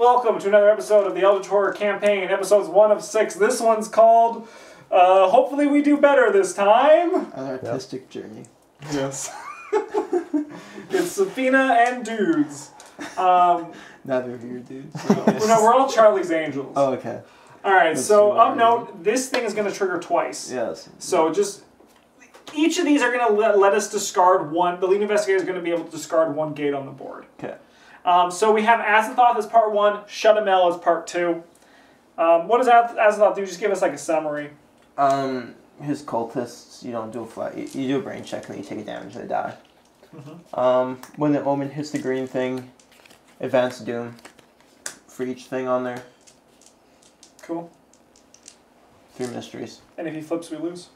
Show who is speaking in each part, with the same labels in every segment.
Speaker 1: Welcome to another episode of the Eldritch Horror Campaign, episodes one of six. This one's called uh, Hopefully We Do Better This Time.
Speaker 2: An artistic journey.
Speaker 1: Yes. it's Sefina and dudes. Um,
Speaker 2: Neither of your dudes.
Speaker 1: well, no, we're all Charlie's Angels.
Speaker 2: oh, okay.
Speaker 1: All right,
Speaker 2: That's
Speaker 1: so
Speaker 2: up
Speaker 1: of note, this thing is going to trigger twice.
Speaker 2: Yes.
Speaker 1: So just each of these are going to let, let us discard one. The lead investigator is going to be able to discard one gate on the board.
Speaker 2: Okay.
Speaker 1: Um, so we have Azathoth as part one, Shudde M'ell as part two. Um, what does Az- Azathoth do? Just give us like a summary.
Speaker 2: Um, his cultists, you don't do a flat. You, you do a brain check and then you take a damage and they die. Um, when the omen hits the green thing, advance doom for each thing on there.
Speaker 1: Cool.
Speaker 2: Three mysteries.
Speaker 1: And if he flips, we lose.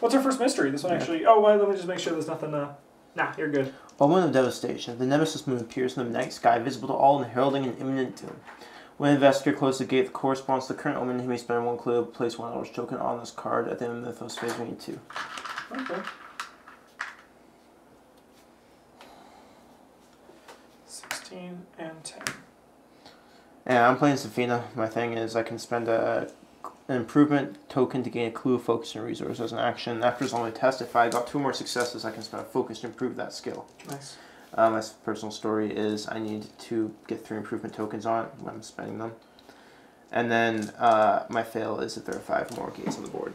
Speaker 1: What's our first mystery? This one
Speaker 2: Yeah.
Speaker 1: actually. Oh, well, let me just make sure there's nothing. Uh, nah, you're good.
Speaker 2: Omen of devastation. The nemesis moon appears in the night sky, visible to all and heralding an imminent doom. When an investigator closes the gate that corresponds to the current omen, he may spend one clue, place one Eldritch token on this card at the end of Mythos phase we need two.
Speaker 1: Okay. Sixteen and ten.
Speaker 2: Yeah, I'm playing Sefina. My thing is I can spend a an improvement token to gain a clue, focus, and resource as an action. After it's only a test, if I got two more successes, I can spend a focus to improve that skill.
Speaker 1: Nice.
Speaker 2: Uh, my personal story is I need to get three improvement tokens on it when I'm spending them. And then uh, my fail is if there are five more gates on the board.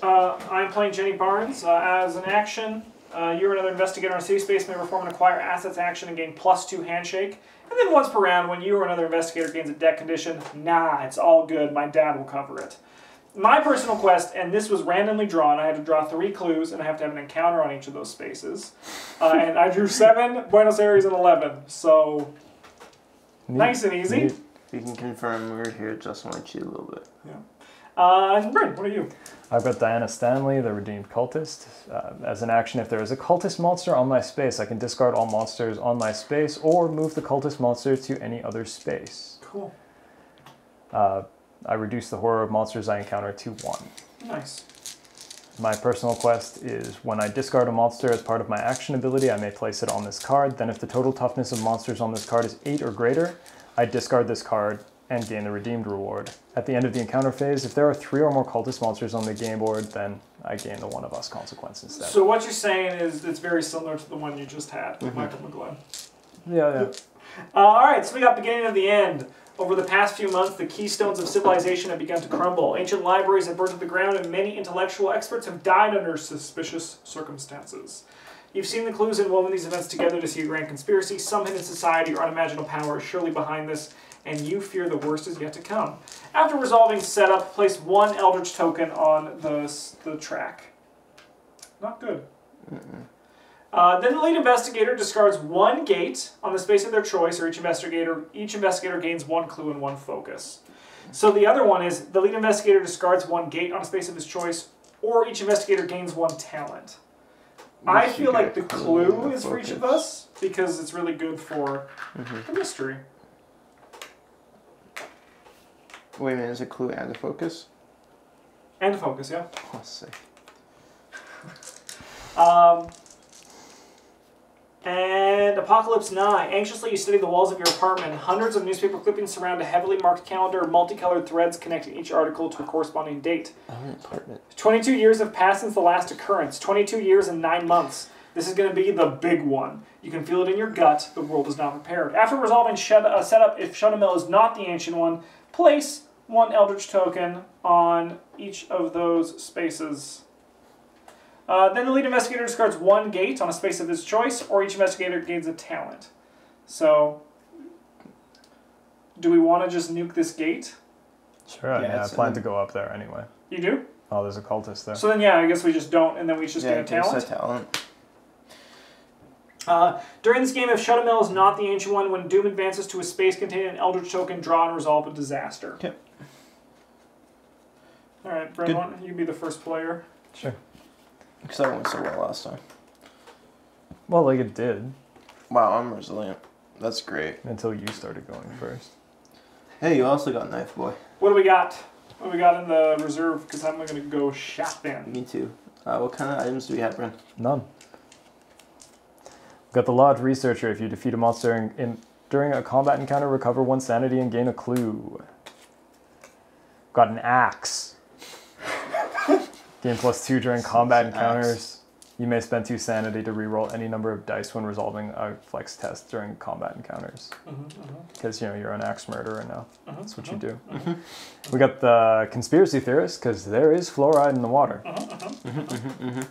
Speaker 1: Uh, I'm playing Jenny Barnes. Uh, as an action, uh, you or another investigator on a safe space may perform an acquire assets action and gain plus two handshake. And then once per round, when you or another investigator gains a deck condition, nah, it's all good. My dad will cover it. My personal quest, and this was randomly drawn. I had to draw three clues, and I have to have an encounter on each of those spaces. Uh, and I drew seven, Buenos Aires, and eleven. So nice and easy.
Speaker 3: Neat.
Speaker 2: You can confirm we're here just want to cheat a little bit. Yeah.
Speaker 1: Uh, and Bryn, what are you?
Speaker 3: I've got Diana Stanley, the redeemed cultist. Uh, as an action, if there is a cultist monster on my space, I can discard all monsters on my space or move the cultist monster to any other space.
Speaker 1: Cool.
Speaker 3: Uh, I reduce the horror of monsters I encounter to one.
Speaker 1: Nice.
Speaker 3: My personal quest is when I discard a monster as part of my action ability, I may place it on this card. Then, if the total toughness of monsters on this card is 8 or greater, I discard this card and gain the redeemed reward. At the end of the encounter phase, if there are three or more cultist monsters on the game board, then I gain the one of us consequence instead.
Speaker 1: So what you're saying is it's very similar to the one you just had with Michael McGlynn.
Speaker 3: yeah, yeah.
Speaker 1: Uh, all right, so we got beginning of the end. Over the past few months, the keystones of civilization have begun to crumble. Ancient libraries have burned to the ground, and many intellectual experts have died under suspicious circumstances. You've seen the clues and woven these events together to see a grand conspiracy. Some hidden society or unimaginable power is surely behind this, and you fear the worst is yet to come. After resolving setup, place one Eldritch token on the, the track. Not good. Uh, then the lead investigator discards one gate on the space of their choice, or each investigator each investigator gains one clue and one focus. So the other one is the lead investigator discards one gate on a space of his choice, or each investigator gains one talent. I feel like the
Speaker 2: clue
Speaker 1: clue is for each of us because it's really good for
Speaker 2: Mhm.
Speaker 1: the mystery.
Speaker 2: Wait a minute, is it clue and a focus?
Speaker 1: And focus, yeah.
Speaker 2: Oh, Let's see.
Speaker 1: Um, and Apocalypse Nigh. Anxiously, you study the walls of your apartment. Hundreds of newspaper clippings surround a heavily marked calendar, multicolored threads connecting each article to a corresponding date.
Speaker 2: An apartment.
Speaker 1: 22 years have passed since the last occurrence. 22 years and 9 months. This is going to be the big one. You can feel it in your gut. The world is not prepared. After resolving shut, uh, setup, if Shudde M'ell is not the ancient one, place one Eldritch token on each of those spaces. Uh, then the lead investigator discards one gate on a space of his choice, or each investigator gains a talent. So, do we want to just nuke this gate?
Speaker 3: Sure, I,
Speaker 2: Yeah,
Speaker 3: I
Speaker 2: it's
Speaker 3: plan to go up there anyway.
Speaker 1: You do?
Speaker 3: Oh, there's a cultist there.
Speaker 1: So then, yeah, I guess we just don't, and then we just
Speaker 2: yeah,
Speaker 1: get a
Speaker 2: give us
Speaker 1: talent.
Speaker 2: a talent.
Speaker 1: Uh, during this game, if Shudde M'ell is not the ancient one, when Doom advances to a space containing an Eldritch token, draw and resolve a disaster.
Speaker 2: Okay.
Speaker 1: All right, Brent,
Speaker 2: Good.
Speaker 1: why don't you be the first player?
Speaker 3: Sure.
Speaker 2: Because that went so well last time.
Speaker 3: Well, like it did
Speaker 2: Wow, I'm resilient. That's great.
Speaker 3: until you started going first.
Speaker 2: Hey, you also got Knife Boy.
Speaker 1: What do we got? What do we got in the reserve? Because I'm going to go shopping.
Speaker 2: Me too. Uh, what kind of items do we have, Bren?
Speaker 3: None. Got the Lodge Researcher. If you defeat a monster in, in during a combat encounter, recover one sanity and gain a clue. Got an axe. Gain plus two during combat encounters. You may spend two sanity to reroll any number of dice when resolving a flex test during combat encounters. Mm-hmm, mm-hmm. Because you know you're an axe murderer now. Mm-hmm, That's what you do. We got the conspiracy theorist because there is fluoride in the water. Uh-huh, uh-huh.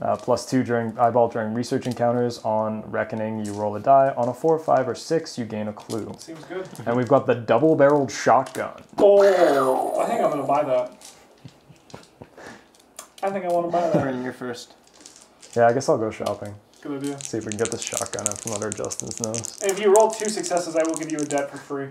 Speaker 3: Uh, plus two during eyeball during research encounters. On reckoning, you roll a die. On a four, five, or six, you gain a clue.
Speaker 1: Seems good.
Speaker 3: And we've got the double-barreled shotgun.
Speaker 1: Oh, I think I'm gonna buy that. I think I want to buy that.
Speaker 2: Brennan, you're first.
Speaker 3: Yeah, I guess I'll go shopping.
Speaker 1: Good idea.
Speaker 3: See if we can get this shotgun out from under Justin's nose.
Speaker 1: And if you roll two successes, I will give you a debt for free.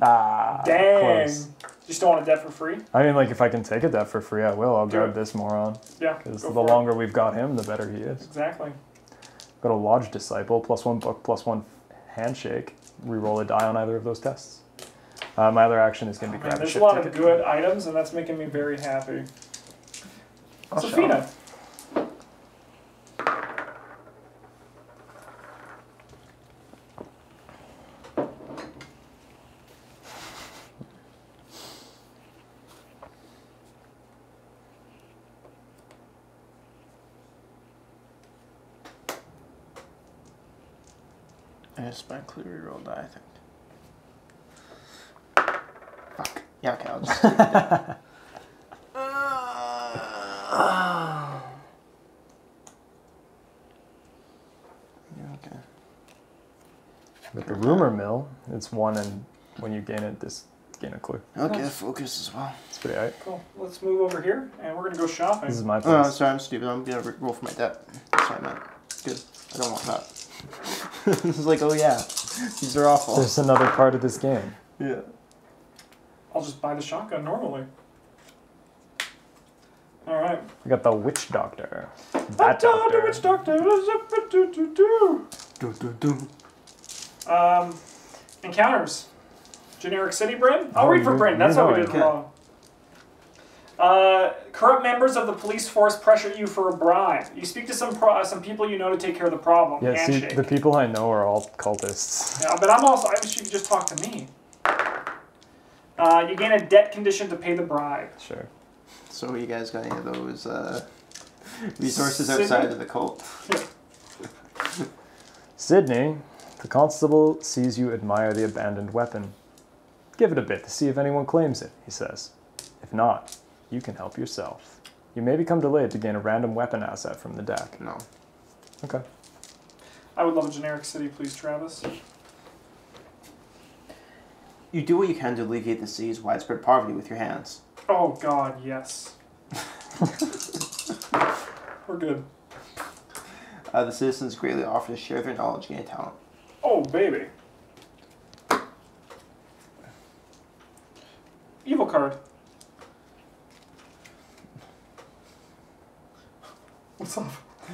Speaker 3: Ah,
Speaker 1: Dang.
Speaker 3: close.
Speaker 1: You still want a debt for free?
Speaker 3: I mean, like if I can take a debt for free, I will. I'll
Speaker 1: Do
Speaker 3: grab
Speaker 1: it.
Speaker 3: this moron
Speaker 1: Yeah.
Speaker 3: because the
Speaker 1: for it.
Speaker 3: longer we've got him, the better he is.
Speaker 1: Exactly.
Speaker 3: Got a lodge disciple, plus one book, plus one handshake. Reroll a die on either of those tests. Uh, my other action is going to be
Speaker 1: Man,
Speaker 3: grab a
Speaker 1: there's a
Speaker 3: ship
Speaker 1: lot of good items, and that's making me very happy.
Speaker 2: I'll
Speaker 1: Sefina.
Speaker 2: I just my clue reroll die, I think. Fuck. Yeah, okay, I'll just take that. Uh, yeah, okay.
Speaker 3: With the rumor mill, it's one, and when you gain it, this gain a clue.
Speaker 2: Okay, focus as well.
Speaker 3: It's pretty alright.
Speaker 1: Cool. Let's move over here, and we're gonna go shopping.
Speaker 3: This is my
Speaker 2: Oh,
Speaker 3: place.
Speaker 2: sorry, I'm stupid. I'm gonna roll for my debt. Sorry, what I meant. Good. I don't want that. this is like, oh yeah, these are awful.
Speaker 3: There's another part of this game.
Speaker 2: Yeah.
Speaker 1: I'll just buy the shotgun normally. All right.
Speaker 3: We got the witch doctor.
Speaker 1: That
Speaker 3: That
Speaker 1: doctor,
Speaker 3: doctor.
Speaker 1: which doctor? Do, do, do.
Speaker 2: Do, do, do.
Speaker 1: Um, encounters. Generic city, Bryn? I'll
Speaker 3: Oh,
Speaker 1: read for
Speaker 3: you-
Speaker 1: Bryn. That's how we
Speaker 3: know
Speaker 1: did
Speaker 2: it.
Speaker 1: it wrong. Uh, corrupt members of the police force pressure you for a bribe. You speak to some pro- some people you know to take care of the problem.
Speaker 3: Yeah, see, the people I know are all cultists.
Speaker 1: Yeah, but I'm also. I wish you could just talk to me. Uh, you gain a debt condition to pay the bribe.
Speaker 3: Sure.
Speaker 2: So, you guys got any of those uh, resources
Speaker 1: Sydney?
Speaker 2: outside of the cult?
Speaker 3: Sydney, the constable sees you admire the abandoned weapon. Give it a bit to see if anyone claims it, he says. If not, you can help yourself. You may become delayed to gain a random weapon asset from the deck.
Speaker 2: No.
Speaker 3: Okay.
Speaker 1: I would love a generic city, please, Travis.
Speaker 2: You do what you can to alleviate the city's widespread poverty with your hands.
Speaker 1: Oh God, yes. We're good.
Speaker 2: Uh, the citizens greatly offer to share their knowledge and talent.
Speaker 1: Oh baby. Evil card. What's up?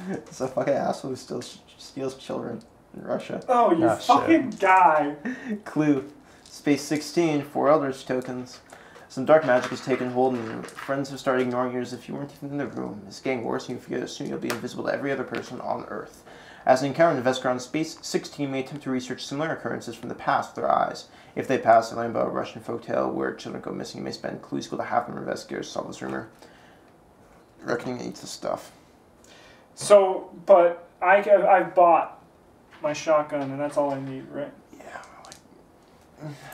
Speaker 2: It's a fucking asshole who still steals children in Russia.
Speaker 1: Oh, you
Speaker 3: shit.
Speaker 1: fucking guy.
Speaker 2: Clue. Space 16, four Eldritch tokens. Some dark magic has taken hold and your friends have started ignoring you as if you weren't even in the room. It's getting worse and you forget that soon you'll be invisible to every other person on Earth. As an encounter in Vescar on Space 16 may attempt to research similar occurrences from the past with their eyes. If they pass, they learn about a Russian folktale where children go missing. You may spend clues equal to half of investigators solve this rumor. Reckoning needs the stuff.
Speaker 1: So, but I I've bought my shotgun, and that's all I need, right?
Speaker 2: Yeah,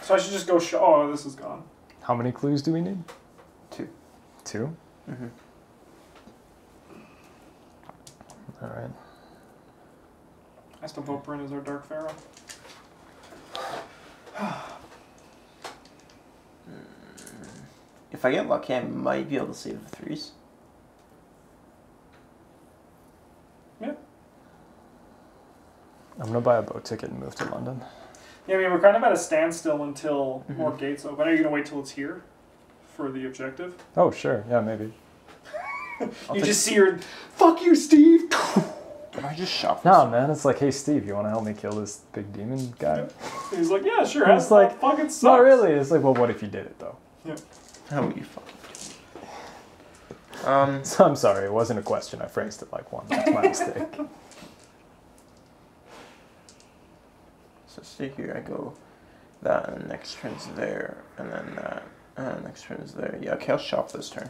Speaker 1: So I should just go. Sh- oh, this is gone.
Speaker 3: How many clues do we need?
Speaker 2: two.
Speaker 3: Two?
Speaker 2: Mm-hmm.
Speaker 3: Alright.
Speaker 1: I still vote Bryn as our Dark Pharaoh.
Speaker 2: If I get lucky, I might be able to save the threes. Yeah.
Speaker 3: I'm gonna buy a boat ticket and move to London.
Speaker 1: Yeah, I mean we're kind of at a standstill until
Speaker 2: Mhm.
Speaker 1: more gates open. Are you gonna wait till it's here for the objective?
Speaker 3: Oh, sure. Yeah, maybe.
Speaker 1: You just see her. Fuck you, Steve.
Speaker 2: I just shop.
Speaker 3: No,
Speaker 2: some-
Speaker 3: man. It's like, hey, Steve, you want to help me kill this big demon guy?
Speaker 1: He's like, yeah, sure.
Speaker 3: It's
Speaker 1: It's
Speaker 3: like,
Speaker 1: like fucking sucks.
Speaker 3: Not really. It's like, well, what if you did it though? Yeah.
Speaker 2: How would you fucking? Um,
Speaker 3: So I'm sorry. It wasn't a question. I phrased it like one. That's my mistake.
Speaker 2: so So see here, I go that, and next turn's there, and then that, and next turn's there. Yeah, okay, I'll shop this turn.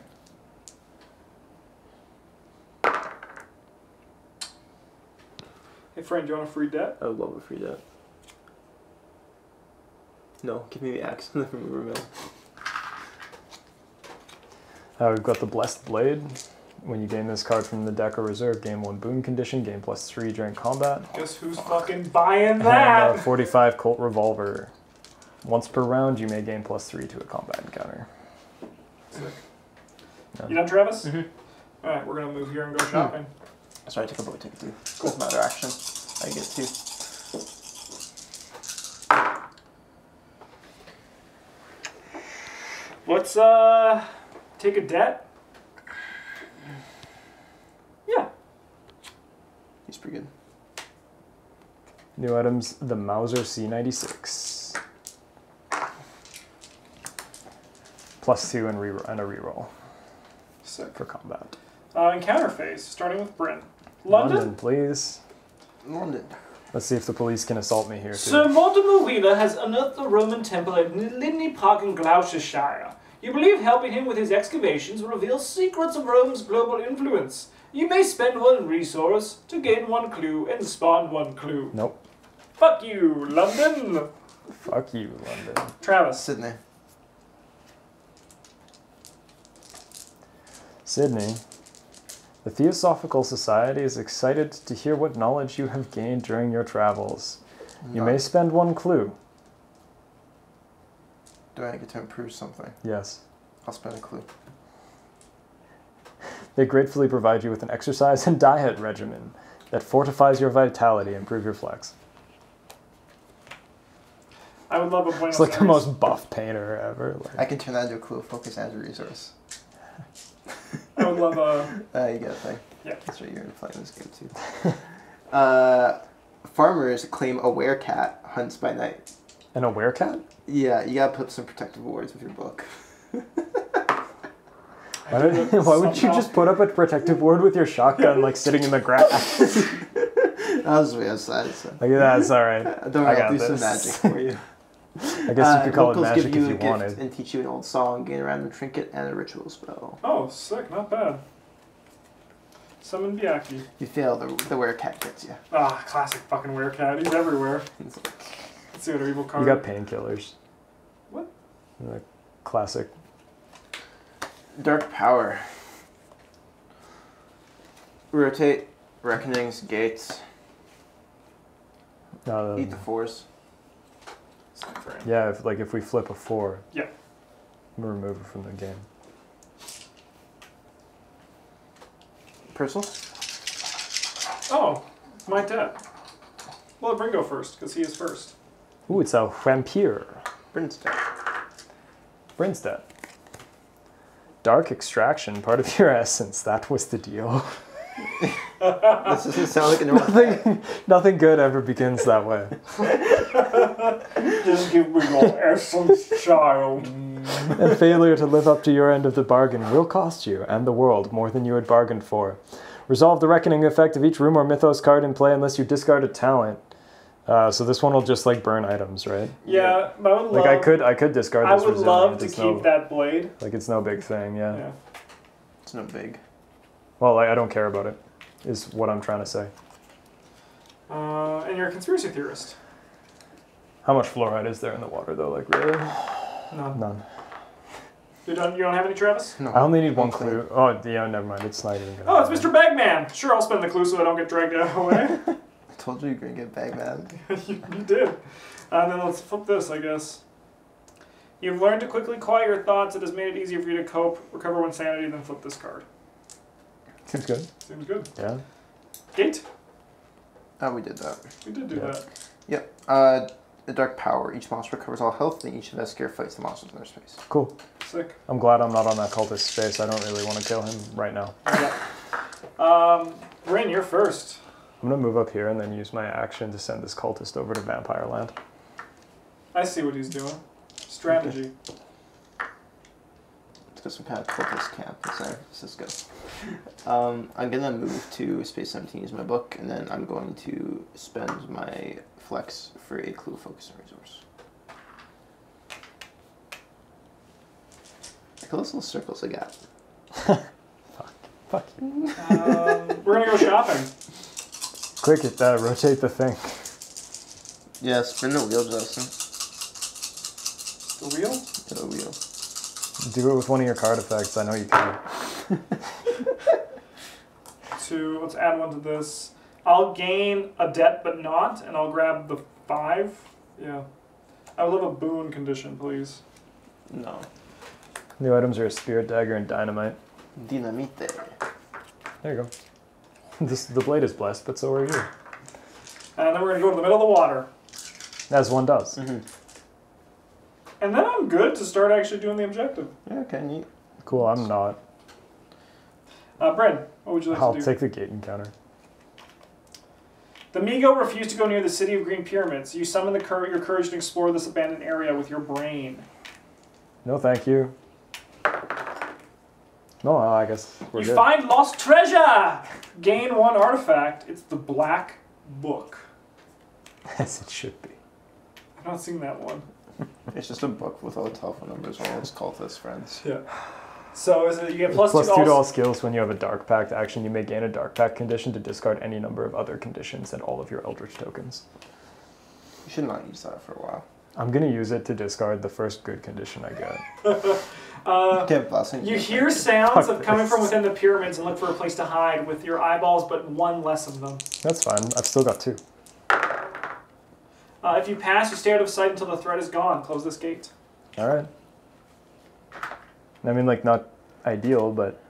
Speaker 1: Hey, friend, do you want a free debt?
Speaker 2: I would love a free debt. No, give me the axe and the remover mill.
Speaker 3: Uh, we've got the Blessed Blade. When you gain this card from the deck or reserve, gain one boon condition, gain plus three during combat.
Speaker 1: Guess who's fucking buying
Speaker 3: And
Speaker 1: that?
Speaker 3: uh, 45 Colt Revolver. Once per round, you may gain plus three to a combat encounter.
Speaker 1: Sick.
Speaker 3: Yeah.
Speaker 1: You done, Travis?
Speaker 2: Mhm.
Speaker 1: All right, we're gonna move here and go shopping.
Speaker 2: Sorry, I took a boat ticket too.
Speaker 1: Cool.
Speaker 2: Doesn't matter action. I get two.
Speaker 1: Let's uh take a debt. Yeah.
Speaker 2: He's pretty good.
Speaker 3: New items the Mauser C96. Plus two and, re- and a reroll
Speaker 1: Sick.
Speaker 3: for combat.
Speaker 1: Uh, encounter phase, starting with Bryn. London.
Speaker 3: please.
Speaker 2: London.
Speaker 3: Let's see if the police can assault me here too.
Speaker 1: Sir Mortimer Wheeler has unearthed the Roman temple at Lydney Park in Gloucestershire. You believe helping him with his excavations will reveal secrets of Rome's global influence. You may spend one resource to gain one clue and spawn one clue.
Speaker 3: Nope.
Speaker 1: Fuck you, London!
Speaker 3: Fuck you, London.
Speaker 1: Travis.
Speaker 2: Sydney.
Speaker 3: Sydney. The Theosophical Society is excited to hear what knowledge you have gained during your travels. You may spend one clue.
Speaker 2: Do I get to improve something?
Speaker 3: Yes.
Speaker 2: I'll spend a clue.
Speaker 3: They gratefully provide you with an exercise and diet regimen that fortifies your vitality and improve your flex.
Speaker 1: I would love a Buenos
Speaker 3: It's like the
Speaker 1: Aires.
Speaker 3: most buff painter ever. Like,
Speaker 2: I can turn that into a clue. Focus as a resource.
Speaker 1: I would love a.
Speaker 2: Uh, you got a thing.
Speaker 1: Yeah.
Speaker 2: That's right. You're gonna play this game too. uh, farmers claim a werecat hunts by night.
Speaker 3: and a werecat?
Speaker 2: Yeah, you gotta put some protective wards with your book.
Speaker 3: Why, don't, why would you just put up a protective ward with your shotgun, like sitting in the grass?
Speaker 2: I was way outside, so.
Speaker 3: like that's all right.
Speaker 2: Uh, Don't
Speaker 3: I
Speaker 2: worry,
Speaker 3: got
Speaker 2: I'll do some magic for you.
Speaker 3: I guess you could call it magic
Speaker 2: give you
Speaker 3: if
Speaker 2: a
Speaker 3: you
Speaker 2: gift
Speaker 3: wanted.
Speaker 2: and teach you an old song, gain a random trinket, and a ritual spell.
Speaker 1: Oh, sick, not bad. Summon Byakhee.
Speaker 2: You fail, the, the werecat gets you.
Speaker 1: Ah, classic fucking werecat. He's everywhere.
Speaker 2: It's like,
Speaker 1: Let's see what our evil card.
Speaker 3: You got painkillers.
Speaker 1: What?
Speaker 3: The classic.
Speaker 2: Dark power. Rotate, reckonings, gates,
Speaker 3: Uh,
Speaker 2: eat the fours.
Speaker 1: It's not for him.
Speaker 3: yeah, if, like if we flip a four.
Speaker 1: Yeah.
Speaker 3: we Remove it from the game.
Speaker 2: Personal?
Speaker 1: Oh, my dad. Well, let Bringo first, because he is first.
Speaker 3: Ooh, it's a vampire.
Speaker 2: Brimstone.
Speaker 3: Brinstead. Dark extraction, part of your essence. That was the deal.
Speaker 2: this doesn't sound like a normal
Speaker 3: nothing, nothing good ever begins that way.
Speaker 1: Just give me your essence, child.
Speaker 3: and failure to live up to your end of the bargain will cost you and the world more than you had bargained for. Resolve the reckoning effect of each room or mythos card in play unless you discard a talent. Uh, so this one will just like burn items, right?
Speaker 1: Yeah, I would love.
Speaker 3: Like I could, I could discard
Speaker 1: I would love to
Speaker 3: It's
Speaker 1: keep
Speaker 3: no,
Speaker 1: that blade.
Speaker 3: Like it's no big thing, yeah.
Speaker 1: Yeah.
Speaker 2: It's no big.
Speaker 3: Well, like, I don't care about it. Is what I'm trying to say.
Speaker 1: Uh, and you're a conspiracy theorist.
Speaker 3: How much fluoride is there in the water, though? Like really?
Speaker 1: No.
Speaker 3: None.
Speaker 1: You don't. You don't have any, Travis?
Speaker 2: No.
Speaker 3: I only need one clue. Oh, yeah, never mind. It's not even. Gonna
Speaker 1: Oh, it's
Speaker 3: happen.
Speaker 1: Mr. Bagman. Sure, I'll spend the clue so I don't get dragged out away.
Speaker 2: I told you you're gonna get bag mad.
Speaker 1: you, you did. And then let's flip this, I guess. You've learned to quickly quiet your thoughts. It has made it easier for you to cope, recover one sanity, then flip this card.
Speaker 3: Seems good.
Speaker 1: Seems good.
Speaker 3: Yeah.
Speaker 1: Gate.
Speaker 2: Oh, we did that.
Speaker 1: We did do
Speaker 3: Yeah.
Speaker 1: that.
Speaker 2: Yep. Uh, the dark power. Each monster recovers all health, and each investigator fights the monsters in their space.
Speaker 3: Cool.
Speaker 1: Sick.
Speaker 3: I'm glad I'm not on that cultist space. I don't really want to kill him right now. Yeah.
Speaker 1: Um, Bryn, you're first.
Speaker 3: I'm gonna move up here and then use my action to send this cultist over to Vampire Land.
Speaker 1: I see what he's doing. Strategy.
Speaker 2: To some kind of cultist camp in San Francisco. Um, I'm gonna move to Space 17 use my book, and then I'm going to spend my flex for a clue focusing resource. Look at those little circles I got.
Speaker 3: Fuck fuck you.
Speaker 1: Um, we're gonna go shopping.
Speaker 3: Quick, it, uh, rotate the thing.
Speaker 2: Yeah, spin the wheel, Justin.
Speaker 1: The wheel.
Speaker 2: The wheel.
Speaker 3: Do it with one of your card effects. I know you can.
Speaker 1: To let's add one to this. I'll gain a debt, but not, and I'll grab the five. Yeah. I would love a boon condition, please.
Speaker 2: No.
Speaker 3: New items are a spirit dagger and dynamite.
Speaker 2: Dynamite.
Speaker 3: There you go. This, the blade is blessed, but so are you.
Speaker 1: And then we're gonna go to the middle of the water,
Speaker 3: As one does.
Speaker 2: Mm-hmm.
Speaker 1: And then I'm good to start actually doing the objective.
Speaker 2: Yeah, okay, neat.
Speaker 3: Cool, I'm not.
Speaker 1: Uh, Bryn, what would you like
Speaker 3: I'll
Speaker 1: to do?
Speaker 3: I'll take the gate encounter.
Speaker 1: The Mi-Go refuse to go near the city of Green Pyramids. You summon the cour- your courage to explore this abandoned area with your brain.
Speaker 3: No, thank you. No, I guess we're
Speaker 1: you
Speaker 3: good.
Speaker 1: find lost treasure! Gain one artifact. It's the Black Book.
Speaker 3: As it should be.
Speaker 1: I've not seen that one.
Speaker 2: It's just a book with all the telephone numbers of all his cultist friends.
Speaker 1: Yeah. So is it you get plus,
Speaker 3: Plus
Speaker 1: two,
Speaker 3: two to all
Speaker 1: all
Speaker 3: skills when you have a dark pact action. You may gain a dark pact condition to discard any number of other conditions and all of your eldritch tokens.
Speaker 2: You should not use that for a while.
Speaker 3: I'm gonna use it to discard the first good condition I get.
Speaker 1: Uh,
Speaker 2: Get blessing.
Speaker 1: you hear sounds
Speaker 3: Fuck
Speaker 1: of coming from within the pyramids and look for a place to hide with your eyeballs, but one less of them.
Speaker 3: That's fine. I've still got two.
Speaker 1: Uh, if you pass, you stay out of sight until the threat is gone. Close this gate.
Speaker 3: All right. I mean, like not ideal, but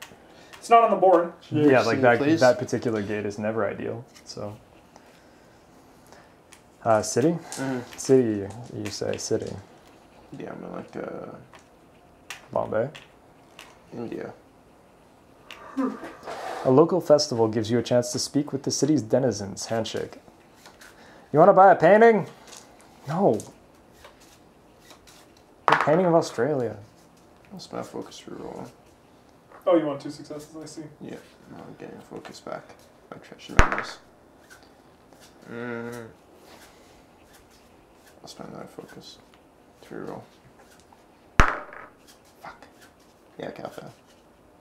Speaker 1: It's not on the board.
Speaker 3: yeah, like that.
Speaker 2: please.
Speaker 3: That particular gate is never ideal. So. Uh, city,
Speaker 2: Mm.
Speaker 3: city. You say city.
Speaker 2: Yeah, I'm in like uh,
Speaker 3: Bombay.
Speaker 2: India.
Speaker 3: A local festival gives you a chance to speak with the city's denizens. Handshake. You want to buy a painting? No. A painting of Australia.
Speaker 2: That's my focus reroll.
Speaker 1: Oh, you want two successes? I see.
Speaker 2: Yeah, no, I'm getting focus back. My treasure memories. Mm. I'll spend that focus to reroll. Fuck. Yeah, I can't fail.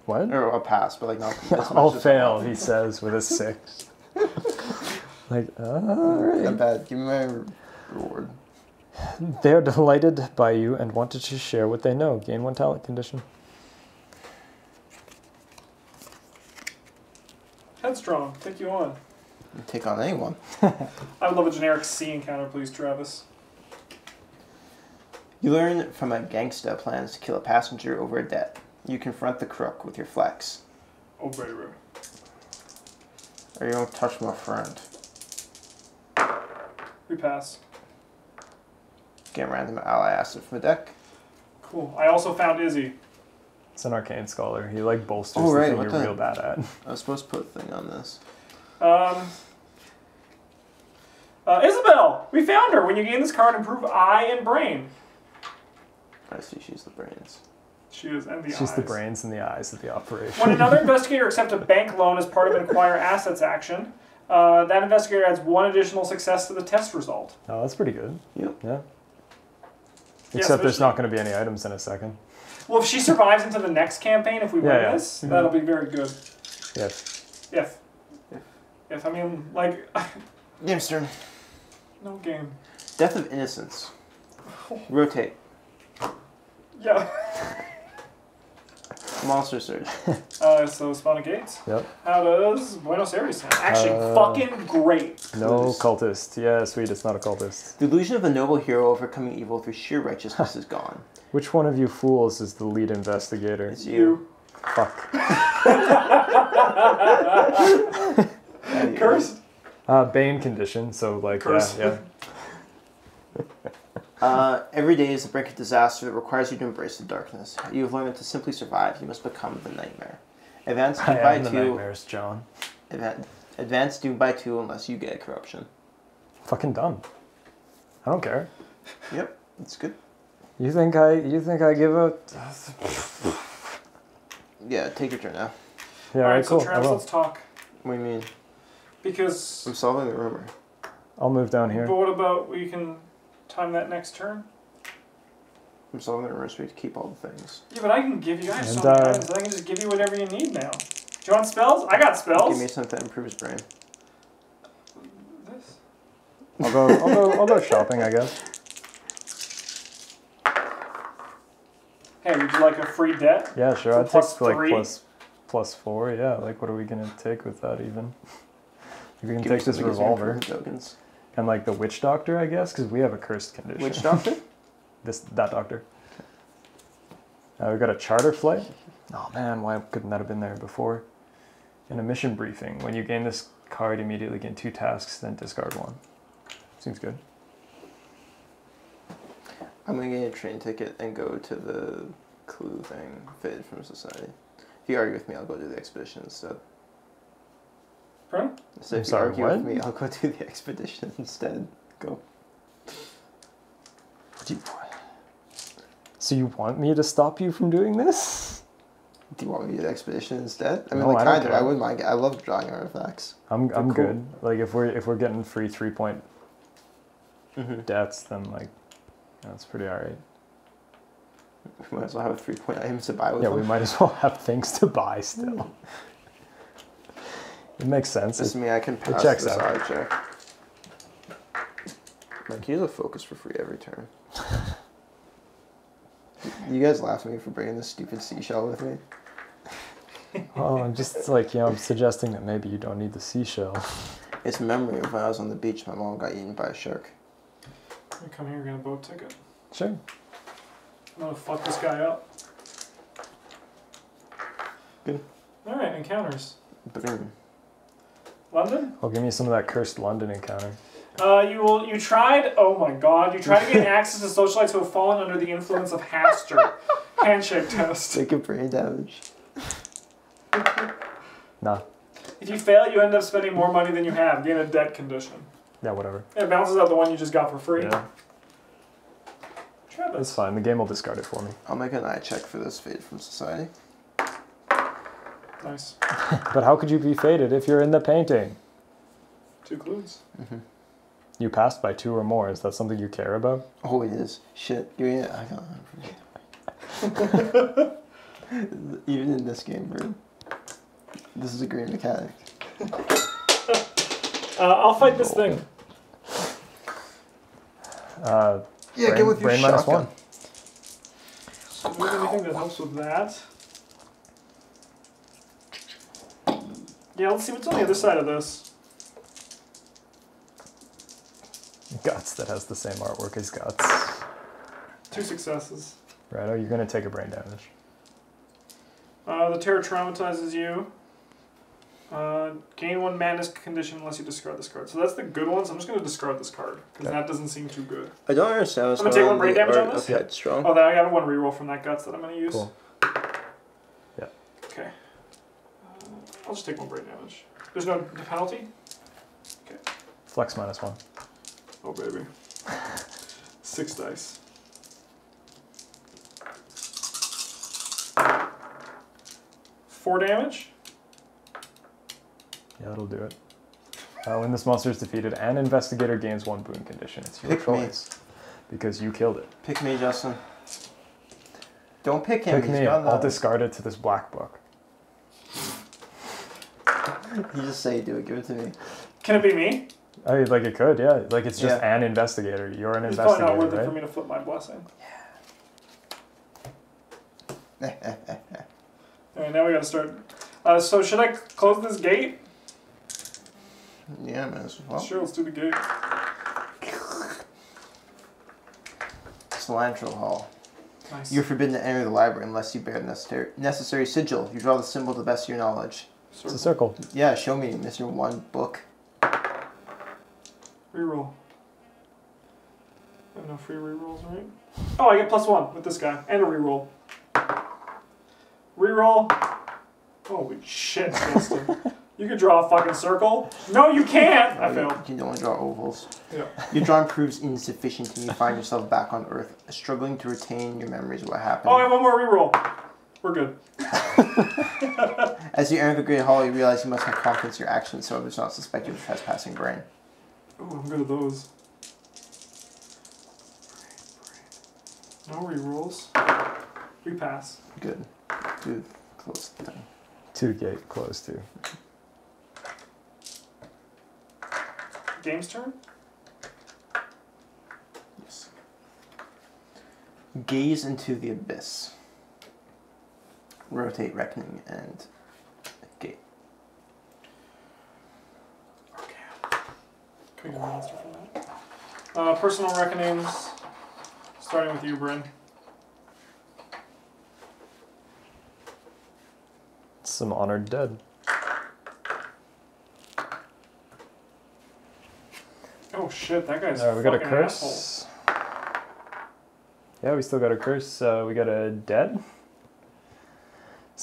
Speaker 3: What?
Speaker 2: Or I'll pass, but like not. as much
Speaker 3: I'll
Speaker 2: as-
Speaker 3: fail, he says with a six. like,
Speaker 2: Not
Speaker 3: alright.
Speaker 2: bad. Give me my reward.
Speaker 3: They are delighted by you and wanted to share what they know. Gain one talent condition.
Speaker 1: Headstrong. Take you on.
Speaker 2: Take on anyone.
Speaker 1: I would love a generic C encounter, please, Travis.
Speaker 2: You learn from a gangsta plans to kill a passenger over a debt. You confront the crook with your flex.
Speaker 1: Oh, baby.
Speaker 2: Or you don't touch my friend.
Speaker 1: We pass.
Speaker 2: Get random ally asset from the deck.
Speaker 1: Cool. I also found Izzy.
Speaker 3: It's an arcane scholar. He like bolsters
Speaker 2: Oh,
Speaker 3: the thing
Speaker 2: what
Speaker 3: you're
Speaker 2: the-
Speaker 3: real bad at.
Speaker 2: I was supposed to put a thing on this.
Speaker 1: Um, uh, Isabel! We found her! When you gain this card, improve eye and brain.
Speaker 2: I see she's the brains.
Speaker 1: She is, and the
Speaker 3: It's just the brains and the eyes of the operation.
Speaker 1: When another investigator accepts a bank loan as part of an acquire assets action, uh, that investigator adds one additional success to the test result.
Speaker 3: Oh, that's pretty good.
Speaker 2: Yep.
Speaker 3: Yeah.
Speaker 1: Yeah,
Speaker 3: Except there's not going to be any items in a second.
Speaker 1: Well, if she survives into the next campaign, if we win
Speaker 3: Yeah, yeah.
Speaker 1: this, mm-hmm. that'll be very good.
Speaker 3: Yes.
Speaker 1: If.
Speaker 2: If.
Speaker 1: If, I mean, like,
Speaker 2: Game's turn.
Speaker 1: no game.
Speaker 2: Death of Innocence. Rotate.
Speaker 1: Yeah.
Speaker 2: Monster Surge.
Speaker 1: Uh, so spawn a gate.
Speaker 3: Yep.
Speaker 1: How does Buenos Aires sound? Actually,
Speaker 3: Uh,
Speaker 1: fucking great.
Speaker 3: No
Speaker 2: Please.
Speaker 3: cultist. Yeah, sweet. It's not a cultist.
Speaker 2: The illusion of a noble hero overcoming evil through sheer righteousness is gone.
Speaker 3: Which one of you fools is the lead investigator?
Speaker 2: It's you.
Speaker 3: Fuck.
Speaker 1: Cursed.
Speaker 3: Uh, Bane condition. So like,
Speaker 1: Curse.
Speaker 3: yeah, yeah.
Speaker 2: Uh, every day is a brink of disaster that requires you to embrace the darkness. You have learned that to simply survive, you must become the nightmare. Advance
Speaker 3: I
Speaker 2: doomed by
Speaker 3: am the
Speaker 2: two.
Speaker 3: nightmares, John.
Speaker 2: Advan- advance doomed by two unless you get corruption.
Speaker 3: Fucking dumb. I don't care.
Speaker 2: Yep, that's good.
Speaker 3: You think I? You think I give a?
Speaker 2: Yeah, take your turn now.
Speaker 3: Yeah,
Speaker 1: All
Speaker 3: right,
Speaker 1: right,
Speaker 3: cool.
Speaker 1: so
Speaker 3: I
Speaker 1: Travis, let's talk
Speaker 2: What do you mean?
Speaker 1: because.
Speaker 2: I'm solving the rumor.
Speaker 3: I'll move down here.
Speaker 1: But what about we can time that next turn?
Speaker 2: I'm solving going to so we have to keep all the things.
Speaker 1: Yeah, but I can give you. I have so
Speaker 3: And,
Speaker 1: many
Speaker 3: uh,
Speaker 1: items. I can just give you whatever you need now. Do you want spells? I got spells.
Speaker 2: Give me something that improves brain.
Speaker 1: This.
Speaker 3: I'll go. I'll go. I'll go shopping, I guess.
Speaker 1: Hey, would you like a free debt?
Speaker 3: Yeah, sure.
Speaker 1: So
Speaker 3: I'd
Speaker 1: plus
Speaker 3: take like
Speaker 1: three?
Speaker 3: plus plus four. Yeah, like what are we gonna take with that even? We can
Speaker 2: Give
Speaker 3: take this
Speaker 2: something that gives me
Speaker 3: revolver
Speaker 2: tokens.
Speaker 3: And like the witch doctor, I guess, because we have a cursed condition.
Speaker 2: Witch doctor?
Speaker 3: This that doctor. Uh, we got a charter flight. Oh man, why couldn't that have been there before? In a mission briefing, when you gain this card, immediately gain two tasks, then discard one. Seems good.
Speaker 2: I'm gonna get a train ticket and go to the clue thing, faded from society. If you argue with me, I'll go do the expedition instead.
Speaker 1: Pardon?
Speaker 2: So
Speaker 3: I'm
Speaker 2: if you
Speaker 3: sorry,
Speaker 2: argue
Speaker 3: what?
Speaker 2: with me, I'll go do the expedition instead. Go.
Speaker 3: Do you, so you want me to stop you from doing this?
Speaker 2: Do you want me to do the expedition instead? I mean,
Speaker 3: No,
Speaker 2: like
Speaker 3: I don't
Speaker 2: kind of. I wouldn't mind. I love drawing artifacts.
Speaker 3: I'm I'm
Speaker 2: cool.
Speaker 3: good. Like if we're if we're getting free three point
Speaker 2: Mm-hmm.
Speaker 3: debts, then like that's pretty alright.
Speaker 2: We might as well have three point items to buy with
Speaker 3: Yeah,
Speaker 2: them.
Speaker 3: we might as well have things to buy still. it makes sense.
Speaker 2: This
Speaker 3: It-
Speaker 2: me, I can pass
Speaker 3: checks
Speaker 2: this
Speaker 3: out.
Speaker 2: art check. Like, here's a focus for free every turn. you guys laugh at me for bringing this stupid seashell with me.
Speaker 3: oh, I'm just like you know, I'm suggesting that maybe you don't need the seashell.
Speaker 2: It's a memory of when I was on the beach. My mom got eaten by a shark.
Speaker 1: You come here, get a boat ticket.
Speaker 3: Sure.
Speaker 1: I'm gonna fuck this guy up.
Speaker 2: Good.
Speaker 1: All right, encounters.
Speaker 2: Boom.
Speaker 1: London.
Speaker 3: I'll give me some of that cursed London encounter.
Speaker 1: Uh, you will. You tried. Oh my God! You tried to gain access to socialites who have fallen under the influence of Hastur. Handshake test.
Speaker 2: Take a brain damage.
Speaker 3: Nah.
Speaker 1: If you fail, you end up spending more money than you have. Gain a debt condition.
Speaker 3: Yeah, whatever.
Speaker 1: It balances out the one you just got for free.
Speaker 3: Yeah,
Speaker 1: Travis.
Speaker 3: it's fine. The game will discard it for me.
Speaker 2: I'll make an eye check for this fade from society.
Speaker 1: Nice.
Speaker 3: But how could you be faded if you're in the painting?
Speaker 1: Two clues.
Speaker 3: You passed by two or more. Is that something you care about?
Speaker 2: Oh, it is. Shit. Give me it. I got Even in this game, bro. This is a great mechanic.
Speaker 1: Uh, I'll fight this thing.
Speaker 3: Uh,
Speaker 2: Yeah,
Speaker 3: brain,
Speaker 2: get with your
Speaker 3: brain
Speaker 2: shotgun.
Speaker 3: one.
Speaker 1: So do you have anything that helps with that? Yeah, let's see what's on the other side of this.
Speaker 3: Guts that has the same artwork as Guts.
Speaker 1: Two successes.
Speaker 3: Right? Oh, you're gonna take a brain damage.
Speaker 1: Uh, the terror traumatizes you. Uh, gain one madness condition unless you discard this card. So that's the good ones. I'm just going to discard this card because
Speaker 3: Okay.
Speaker 1: that doesn't seem too good.
Speaker 2: I don't understand what's
Speaker 1: I'm gonna take
Speaker 2: on
Speaker 1: one brain damage on
Speaker 2: art
Speaker 1: this?
Speaker 2: of Headstrong.
Speaker 1: Oh, then I got one reroll from that guts that I'm going to use.
Speaker 3: Cool. Yeah.
Speaker 1: Okay. Uh, I'll just take one brain damage. There's no penalty. Okay.
Speaker 3: Flex minus one.
Speaker 1: Oh baby. Six dice. Four damage.
Speaker 3: Yeah, that'll do it. Uh, when this monster is defeated, an investigator gains one boon condition. It's your
Speaker 2: Pick me.
Speaker 3: Because you killed it.
Speaker 2: Pick me, Justin. Don't pick him.
Speaker 3: Pick me.
Speaker 2: got
Speaker 3: I'll discard it to this black book.
Speaker 2: You just say do it. Give it to me.
Speaker 1: Can it be me?
Speaker 3: I mean, like it could, yeah. Like it's just
Speaker 2: Yeah.
Speaker 3: an investigator. You're an investigator.
Speaker 1: It's probably not worth
Speaker 3: investigator,
Speaker 1: it for me to flip my blessing. Yeah. Alright, now we gotta start. Uh, so should I close this gate?
Speaker 2: yeah, man. As well.
Speaker 1: Sure, let's do the gate.
Speaker 2: Cilantro Hall.
Speaker 1: Nice.
Speaker 2: You're forbidden to enter the library unless you bear the necessary, necessary sigil. You draw the symbol to the best of your knowledge.
Speaker 3: It's a circle.
Speaker 2: Yeah, show me, Mr. One Book.
Speaker 1: Reroll. I have no free rerolls, right? Oh, I get plus one with this guy. And a reroll. Reroll. Holy shit, Justin. you could draw a fucking circle. No, you can't! Oh, I
Speaker 2: Oh,
Speaker 1: failed.
Speaker 2: You can only draw ovals.
Speaker 1: Yeah.
Speaker 2: Your drawing proves insufficient and you find yourself back on Earth, struggling to retain your memories of what happened.
Speaker 1: Oh, I have one more reroll. We're good.
Speaker 2: As you enter the Great Hall, you realize you must have confidence in your actions so others do not suspect you of trespassing brain.
Speaker 1: Oh, I'm good at those. No rerolls. We pass.
Speaker 2: Good. Good. Close the thing.
Speaker 3: Two gate close too.
Speaker 1: Game's turn?
Speaker 2: Yes. Gaze into the abyss. Rotate reckoning and gate.
Speaker 1: Okay. Can we get a monster for that? Uh, personal reckonings. Starting with you, Bryn.
Speaker 3: Some honored dead.
Speaker 1: Oh shit, that guy's
Speaker 3: Uh, we got a
Speaker 1: fucking
Speaker 3: curse. Yeah, we still got a curse. Uh, we got a dead.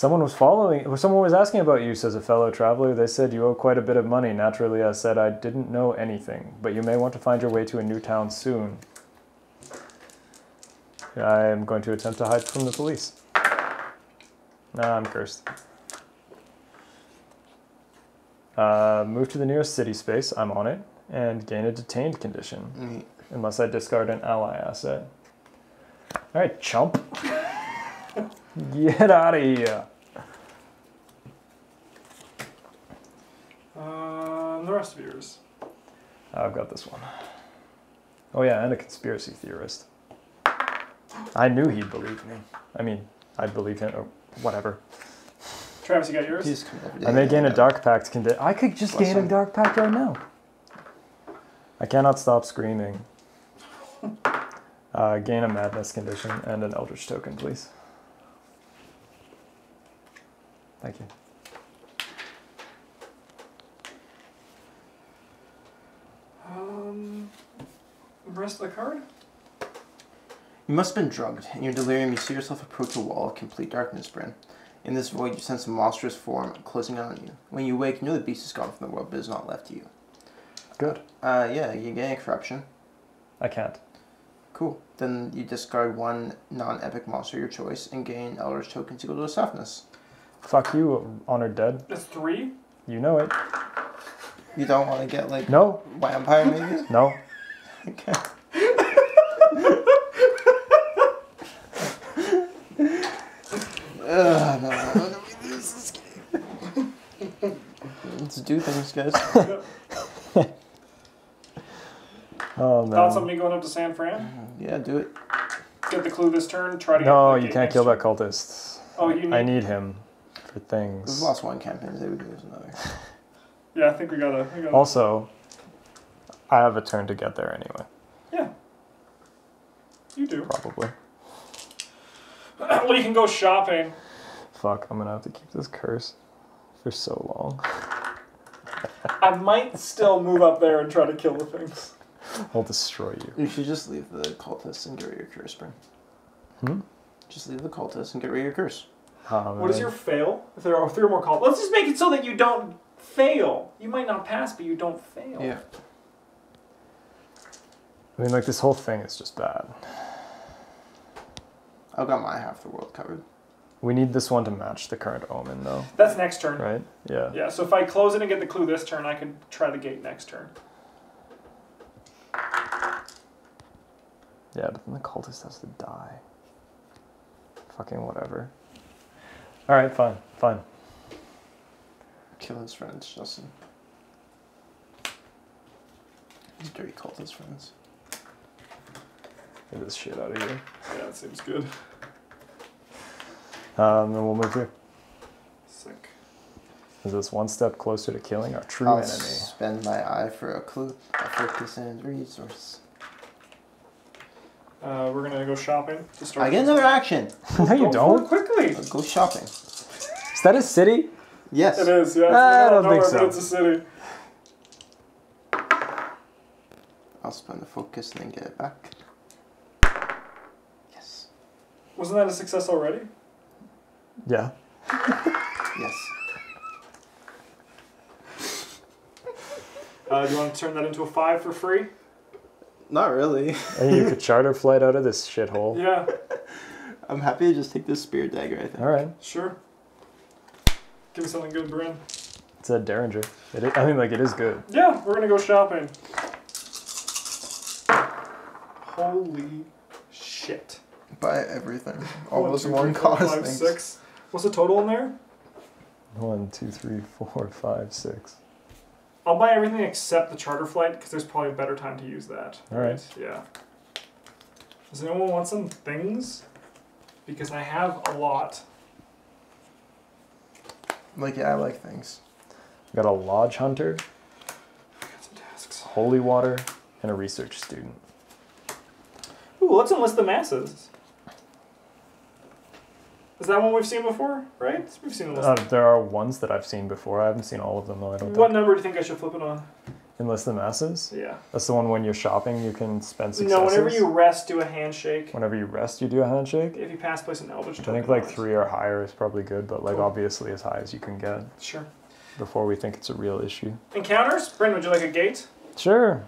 Speaker 3: Someone was following. Someone was asking about you, says a fellow traveler. They said you owe quite a bit of money. Naturally, I said I didn't know anything, but you may want to find your way to a new town soon. I am going to attempt to hide from the police. Nah, I'm cursed. Uh, move to the nearest city space. I'm on it. And gain a detained condition
Speaker 2: Neat.
Speaker 3: unless I discard an ally asset. All right, chump. Get out of here.
Speaker 1: The rest of yours.
Speaker 3: I've got this one. Oh yeah, and a conspiracy theorist. I knew he'd believe me. I mean, I'd believe him or whatever.
Speaker 1: Travis, you got yours?
Speaker 2: Please come every day.
Speaker 3: I may gain a dark pact condition. I could just
Speaker 2: Bless
Speaker 3: gain a dark pact right now. I cannot stop screaming. Uh, gain a madness condition and an eldritch token, please. Thank you.
Speaker 1: Um, the rest of the card?
Speaker 2: You must have been drugged. In your delirium, you see yourself approach a wall of complete darkness, Bryn. In this void, you sense a monstrous form closing in on you. When you wake, you know the beast is gone from the world, but is not left to you.
Speaker 3: Good.
Speaker 2: Uh, yeah, you gain a corruption.
Speaker 3: I can't.
Speaker 2: Cool. Then you discard one non-epic monster of your choice and gain Eldritch tokens equal to a softness.
Speaker 3: Fuck you, honored dead.
Speaker 1: That's three?
Speaker 3: You know it.
Speaker 2: You don't want to get like
Speaker 3: No,
Speaker 2: vampire, maybe?
Speaker 3: no.
Speaker 2: okay. Ugh, no, no, no, we this game. Let's do things, guys.
Speaker 3: Oh
Speaker 1: Thoughts on me going up to San Fran?
Speaker 2: Yeah, do it.
Speaker 1: Get the clue this turn, try to
Speaker 3: No,
Speaker 1: the
Speaker 3: you can't kill
Speaker 1: turn.
Speaker 3: that cultist.
Speaker 1: Oh, you need.
Speaker 3: I need him for things.
Speaker 2: We've
Speaker 3: things.
Speaker 2: lost one campaign, today we can lose another.
Speaker 1: Yeah, I think we gotta. We gotta
Speaker 3: Also, I have a turn to get there anyway,
Speaker 1: yeah. You do.
Speaker 3: probably.
Speaker 1: well, you can go shopping.
Speaker 3: Fuck, I'm gonna have to keep this curse for so long.
Speaker 1: I might still move up there and try to kill the things.
Speaker 3: I'll destroy you.
Speaker 2: You should just leave the cultists and get rid of your curse, Bryn.
Speaker 3: Hmm?
Speaker 2: Just leave the cultists and get rid of your curse.
Speaker 3: Oh,
Speaker 1: What is your fail? If there are three or more cultists, let's just make it so that you don't fail. You might not pass, but you don't fail.
Speaker 2: Yeah.
Speaker 3: I mean, like, this whole thing is just bad.
Speaker 2: I've got my half the world covered.
Speaker 3: We need this one to match the current omen, though,
Speaker 1: That's next turn.
Speaker 3: right? Yeah.
Speaker 1: Yeah. So if I close it and get the clue this turn, I can try the gate next turn.
Speaker 3: Yeah, but then the cultist has to die. Fucking whatever. Alright, fine, fine.
Speaker 2: Kill his friends, Justin. His dirty his friends.
Speaker 3: Get this shit out of here.
Speaker 1: Yeah, that seems good.
Speaker 3: Um, then we'll move here.
Speaker 1: Sick.
Speaker 3: Is this one step closer to killing our true
Speaker 2: I'll
Speaker 3: enemy?
Speaker 2: spend my eye for a clue. A focus and resource.
Speaker 1: Uh, we're gonna go shopping to start.
Speaker 2: I get another action.
Speaker 3: no, you don't.
Speaker 1: for quickly.
Speaker 2: Let's go shopping.
Speaker 3: Is that a city?
Speaker 2: Yes.
Speaker 1: It is. Yeah. It's
Speaker 3: I
Speaker 1: I
Speaker 3: don't
Speaker 1: don't
Speaker 3: think so.
Speaker 1: it's a city.
Speaker 2: I'll spend the focus and then get it back. Yes.
Speaker 1: Wasn't that a success already?
Speaker 3: Yeah.
Speaker 2: Yes.
Speaker 1: Uh, do you want to turn that into a five for free?
Speaker 2: Not really.
Speaker 3: And you could charter flight out of this shithole.
Speaker 1: Yeah.
Speaker 2: I'm happy to just take this spear dagger. I think.
Speaker 3: All right.
Speaker 1: Sure. Give me something good, Bryn.
Speaker 3: It's a Derringer. It is, I mean, like, it is good.
Speaker 1: Yeah, we're gonna go shopping. Holy shit.
Speaker 2: Buy everything. All
Speaker 1: One,
Speaker 2: those
Speaker 1: two,
Speaker 2: one
Speaker 1: three, four,
Speaker 2: cost
Speaker 1: five,
Speaker 2: things.
Speaker 1: six. What's the total in there?
Speaker 3: One, two, three, four, five, six.
Speaker 1: I'll buy everything except the charter flight because there's probably a better time to use that.
Speaker 3: All right.
Speaker 1: Yeah. Does anyone want some things? Because I have a lot.
Speaker 2: Like yeah, I like things.
Speaker 3: Got a Lodge Hunter,
Speaker 1: I got some tasks.
Speaker 3: Holy Water, and a Research Student.
Speaker 1: Ooh, let's enlist the masses. Is that one we've seen before? Right? We've seen enlist.
Speaker 3: Uh, there are ones that I've seen before. I haven't seen all of them though. I don't
Speaker 1: what
Speaker 3: think.
Speaker 1: number do you think I should flip it on?
Speaker 3: Enlist the masses.
Speaker 1: Yeah.
Speaker 3: That's the one when you're shopping, you can spend successes.
Speaker 1: No, whenever you rest, do a handshake.
Speaker 3: Whenever you rest, you do a handshake.
Speaker 1: If you pass, place an Eldritch
Speaker 3: I think like three or higher is probably good, but like
Speaker 1: Cool.
Speaker 3: obviously as high as you can get
Speaker 1: Sure.
Speaker 3: before we think it's a real issue.
Speaker 1: Encounters? Bryn, would you like a gate?
Speaker 3: Sure.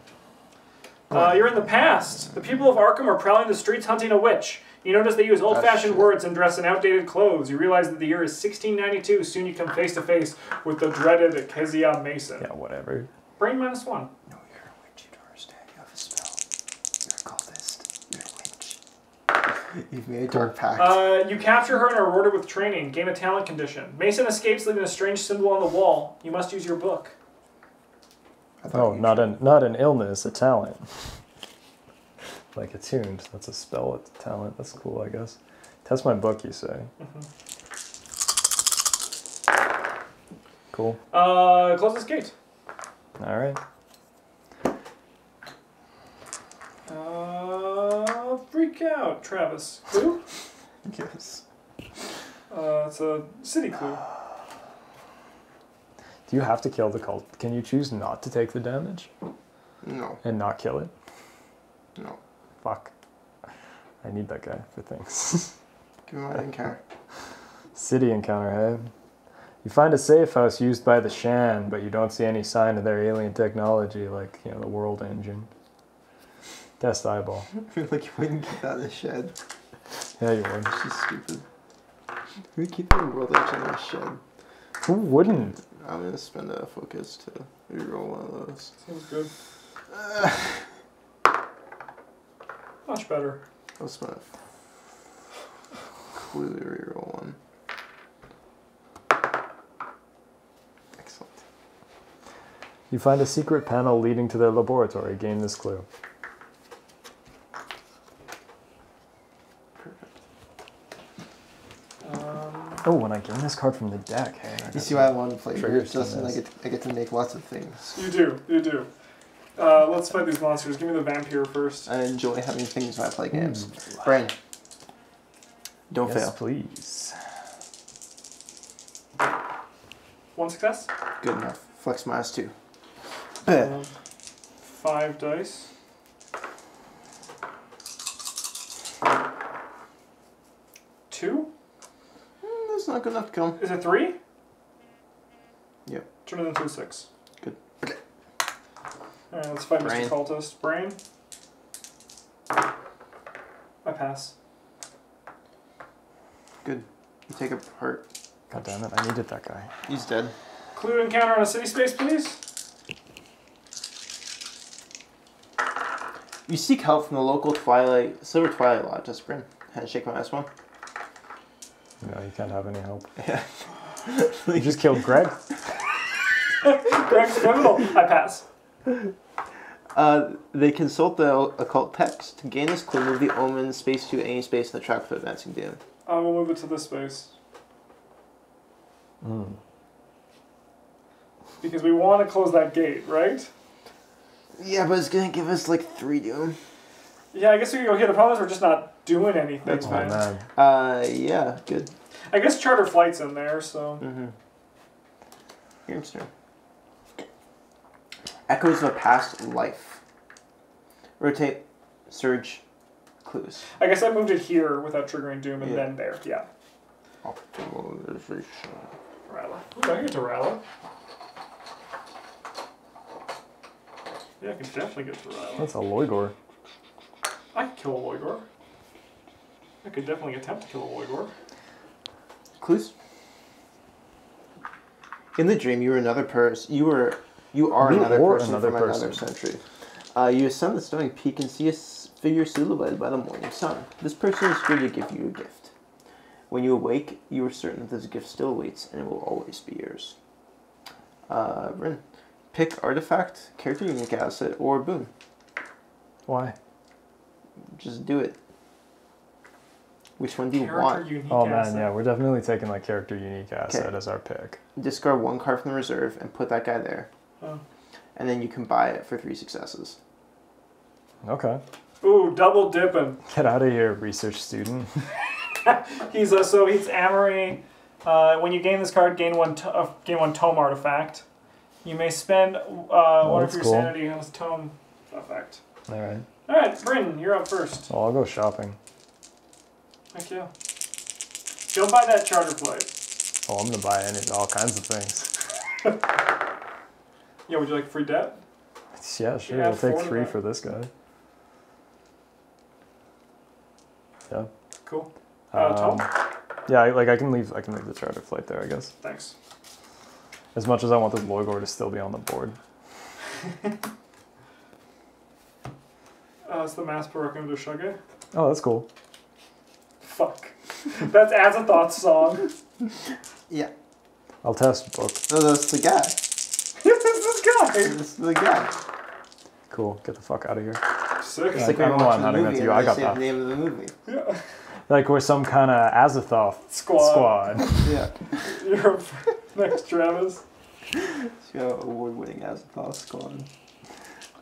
Speaker 1: Uh, you're in the past. The people of Arkham are prowling the streets hunting a witch. You notice they use old fashioned
Speaker 2: shit.
Speaker 1: words and dress in outdated clothes. You realize that the year is 1692. Soon you come face to face with the dreaded Keziah Mason.
Speaker 3: Yeah, whatever.
Speaker 1: Brain minus one.
Speaker 2: No, you're a witch, you don't You have a spell. You're a cultist. You're a witch. You've made a dark pact.
Speaker 1: Uh, you capture her and are rewarded with training. Gain a talent condition. Mason escapes, leaving a strange symbol on the wall. You must use your book.
Speaker 2: I thought
Speaker 3: Oh,
Speaker 2: you-
Speaker 3: not an not an illness, a talent. like attuned. That's a spell. It's a talent. That's cool, I guess. Test my book, you say. Cool.
Speaker 1: Uh, close this gate.
Speaker 3: All right.
Speaker 1: Uh, freak out, Travis. Clue?
Speaker 2: Yes.
Speaker 1: Uh, it's a city clue.
Speaker 3: Do you have to kill the cult? Can you choose not to take the damage
Speaker 2: No.
Speaker 3: and not kill it?
Speaker 2: No.
Speaker 3: Fuck. I need that guy for things.
Speaker 2: Give me my encounter.
Speaker 3: City encounter, hey? You find a safe house used by the Shan, but you don't see any sign of their alien technology, like, you know, the world engine. Test eyeball.
Speaker 2: I feel like you wouldn't get out of the shed.
Speaker 3: Yeah, you would.
Speaker 2: She's stupid. We keep the world engine in the shed.
Speaker 3: Who wouldn't?
Speaker 2: I'm gonna spend a focus to reroll one of those.
Speaker 1: Sounds good. Much better.
Speaker 2: I'll spend a clue to reroll one. Excellent.
Speaker 3: You find a secret panel leading to their laboratory. Gain this clue.
Speaker 2: Perfect.
Speaker 1: Um,
Speaker 3: Oh, when I gain this card from the deck, hey. I
Speaker 2: You see why I want to play
Speaker 3: Triggers
Speaker 2: Just
Speaker 3: from
Speaker 2: I get I get to make lots of things.
Speaker 1: you do, you do. Uh, let's fight these monsters. Give me the vampire first.
Speaker 2: I enjoy having things when I play games.
Speaker 3: Ooh.
Speaker 2: Brain. Don't
Speaker 3: yes,
Speaker 2: fail.
Speaker 3: please.
Speaker 1: One success.
Speaker 2: Good enough. Flex minus two.
Speaker 1: Um, five dice. Two?
Speaker 2: Mm, That's not good enough to kill him.
Speaker 1: Is it three?
Speaker 2: Yep.
Speaker 1: Turn it into a six.
Speaker 2: Good.
Speaker 1: Alright, let's fight
Speaker 2: Brain.
Speaker 1: Mr. Cultist. Brain. I pass.
Speaker 2: Good. You take a part.
Speaker 3: God damn it, I needed that guy.
Speaker 2: He's dead.
Speaker 1: Clue encounter on a city space, please.
Speaker 2: You seek help from the local Twilight Silver Twilight Lodge. That's Bryn. Handshake my last one.
Speaker 3: No, you can't have any help.
Speaker 2: Yeah.
Speaker 3: You just killed Greg?
Speaker 1: Greg's criminal. I pass.
Speaker 2: Uh, they consult the occult text. To gain this clue, move the omen space to any space in the track for advancing doom.
Speaker 1: I will move it to this space.
Speaker 3: Mm.
Speaker 1: Because we want to close that gate, right?
Speaker 2: Yeah, but it's gonna give us like three doom.
Speaker 1: Yeah, I guess we can go here. The problem is we're just not doing anything.
Speaker 2: That's
Speaker 3: Oh,
Speaker 1: man.
Speaker 3: man.
Speaker 2: Uh, yeah, good.
Speaker 1: I guess charter flight's in there, so.
Speaker 2: Mm-hmm. Here's turn. Echoes of a past life. Rotate, surge, clues.
Speaker 1: I guess I moved it here without triggering Doom and
Speaker 2: Yeah.
Speaker 1: then there. Yeah.
Speaker 2: Optimization.
Speaker 1: Rala. Ooh, I can get to Rala. Yeah, I can definitely get to Rala.
Speaker 3: That's a Lloigor.
Speaker 1: I can kill a Lloigor. I could definitely attempt to kill a Lloigor.
Speaker 2: Clues. In the dream, you were another person. You were, you are
Speaker 3: You
Speaker 2: another person
Speaker 3: another
Speaker 2: from another century. Uh, you ascend the stone peak and see a figure silhouetted by the morning sun. This person is here to give you a gift. When you awake, you are certain that this gift still waits and it will always be yours. Uh, Rin, pick artifact, character unique asset, or boon.
Speaker 3: Why?
Speaker 2: Just do it. Which one do you
Speaker 1: Character
Speaker 2: want?
Speaker 1: unique
Speaker 3: Oh man,
Speaker 1: asset.
Speaker 3: yeah, we're definitely taking like character unique asset
Speaker 2: Okay.
Speaker 3: as our pick.
Speaker 2: Discard one card from the reserve and put that guy there.
Speaker 1: Oh.
Speaker 2: And then you can buy it for three successes.
Speaker 3: Okay.
Speaker 1: Ooh, double dipping.
Speaker 3: Get out of here, research student.
Speaker 1: He's uh, so he's Amory. Uh, when you gain this card, gain one to- uh, gain one tome artifact. You may spend uh, one of
Speaker 3: Oh,
Speaker 1: your
Speaker 3: cool.
Speaker 1: sanity on this tome effect.
Speaker 3: All right.
Speaker 1: All right, Bryn, you're up first.
Speaker 3: Oh, I'll go shopping.
Speaker 1: Thank you. Don't buy that charter flight.
Speaker 3: Oh, I'm gonna buy any all kinds of things.
Speaker 1: Yeah, would you like free debt?
Speaker 3: Yeah, sure. I'll take three for this guy. Yeah.
Speaker 1: Cool. Uh, Tom?
Speaker 3: Um, yeah, I, like I can leave. I can leave the charter flight there. I guess.
Speaker 1: Thanks.
Speaker 3: As much as I want this Lloigor to still be on the board.
Speaker 1: Uh, it's the Mass Barokum de Shugge.
Speaker 3: Oh, that's cool.
Speaker 1: Fuck. That's Azathoth's song.
Speaker 2: Yeah.
Speaker 3: I'll test book.
Speaker 2: No, that's the guy.
Speaker 1: this is the guy?
Speaker 2: This is the guy.
Speaker 3: Cool. Get the fuck out of here.
Speaker 1: Sick.
Speaker 2: It's
Speaker 3: Yeah,
Speaker 2: like
Speaker 3: I
Speaker 2: we
Speaker 3: don't
Speaker 2: were
Speaker 3: know why I'm
Speaker 2: watching the
Speaker 3: adding that
Speaker 2: movie
Speaker 3: to you.
Speaker 2: and
Speaker 3: I
Speaker 2: they
Speaker 3: got
Speaker 2: say
Speaker 3: that.
Speaker 2: the name of the movie.
Speaker 1: Yeah.
Speaker 3: Like we're some kind of Azathoth
Speaker 1: Squad.
Speaker 3: squad.
Speaker 2: Yeah.
Speaker 1: You're up next, Travis.
Speaker 2: It's award-winning Azathoth squad.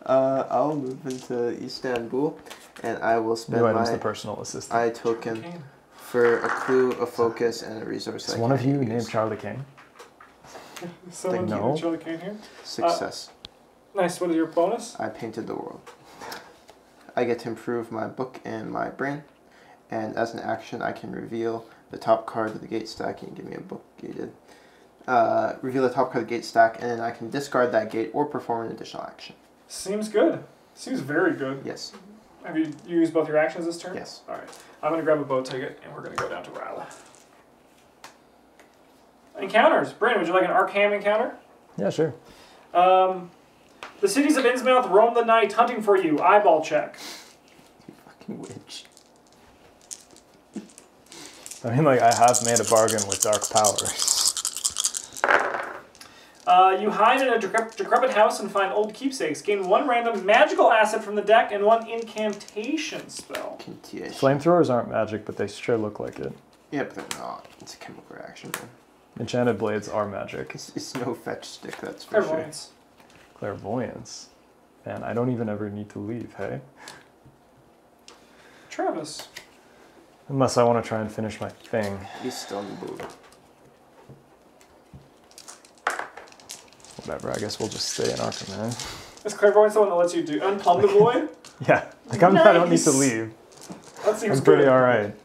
Speaker 2: Uh, I'll move into Istanbul, and I will spend
Speaker 3: New items, the
Speaker 2: my
Speaker 3: personal assistant.
Speaker 2: I token
Speaker 1: Okay.
Speaker 2: for a clue, a focus, and a resource.
Speaker 3: Is one of you
Speaker 2: use.
Speaker 3: named Charlie King?
Speaker 1: Someone
Speaker 3: No.
Speaker 1: Charlie Kane here.
Speaker 2: Success.
Speaker 1: Nice. What is your bonus?
Speaker 2: I painted the world. I get to improve my book and my brain, and as an action, I can reveal the top card of the gate stack. Can you give me a book? You did. Uh, reveal the top card of the gate stack, and then I can discard that gate or perform an additional action.
Speaker 1: Seems good. Seems very good.
Speaker 2: Yes.
Speaker 1: Have you used both your actions this turn?
Speaker 2: Yes.
Speaker 1: All right. I'm gonna grab a boat ticket and we're gonna go down to Ryla. Encounters. Brandon, would you like an Arkham encounter?
Speaker 3: Yeah, sure.
Speaker 1: Um, the cities of Innsmouth roam the night hunting for you. Eyeball check.
Speaker 2: You fucking witch.
Speaker 3: I mean, like I have made a bargain with Dark Powers.
Speaker 1: Uh, you hide in a decrep- decrepit house and find old keepsakes. Gain one random magical asset from the deck and one incantation spell.
Speaker 2: Continuation.
Speaker 3: Flamethrowers aren't magic, but they sure look like it.
Speaker 2: Yeah, but they're not. It's a chemical reaction, man.
Speaker 3: Enchanted blades are magic.
Speaker 2: It's, it's no fetch stick, that's for sure.
Speaker 1: Clairvoyance.
Speaker 3: Clairvoyance. Man, I don't even ever need to leave, hey?
Speaker 1: Travis.
Speaker 3: Unless I want to try and finish my thing.
Speaker 2: Istanbul.
Speaker 3: Whatever, I guess we'll just stay in Arkham, man.
Speaker 1: Is clairvoyance the one that lets you do unplumb the void?
Speaker 3: Yeah, like I'm, I don't need to leave.
Speaker 1: That seems
Speaker 3: I'm pretty
Speaker 1: good.
Speaker 3: alright.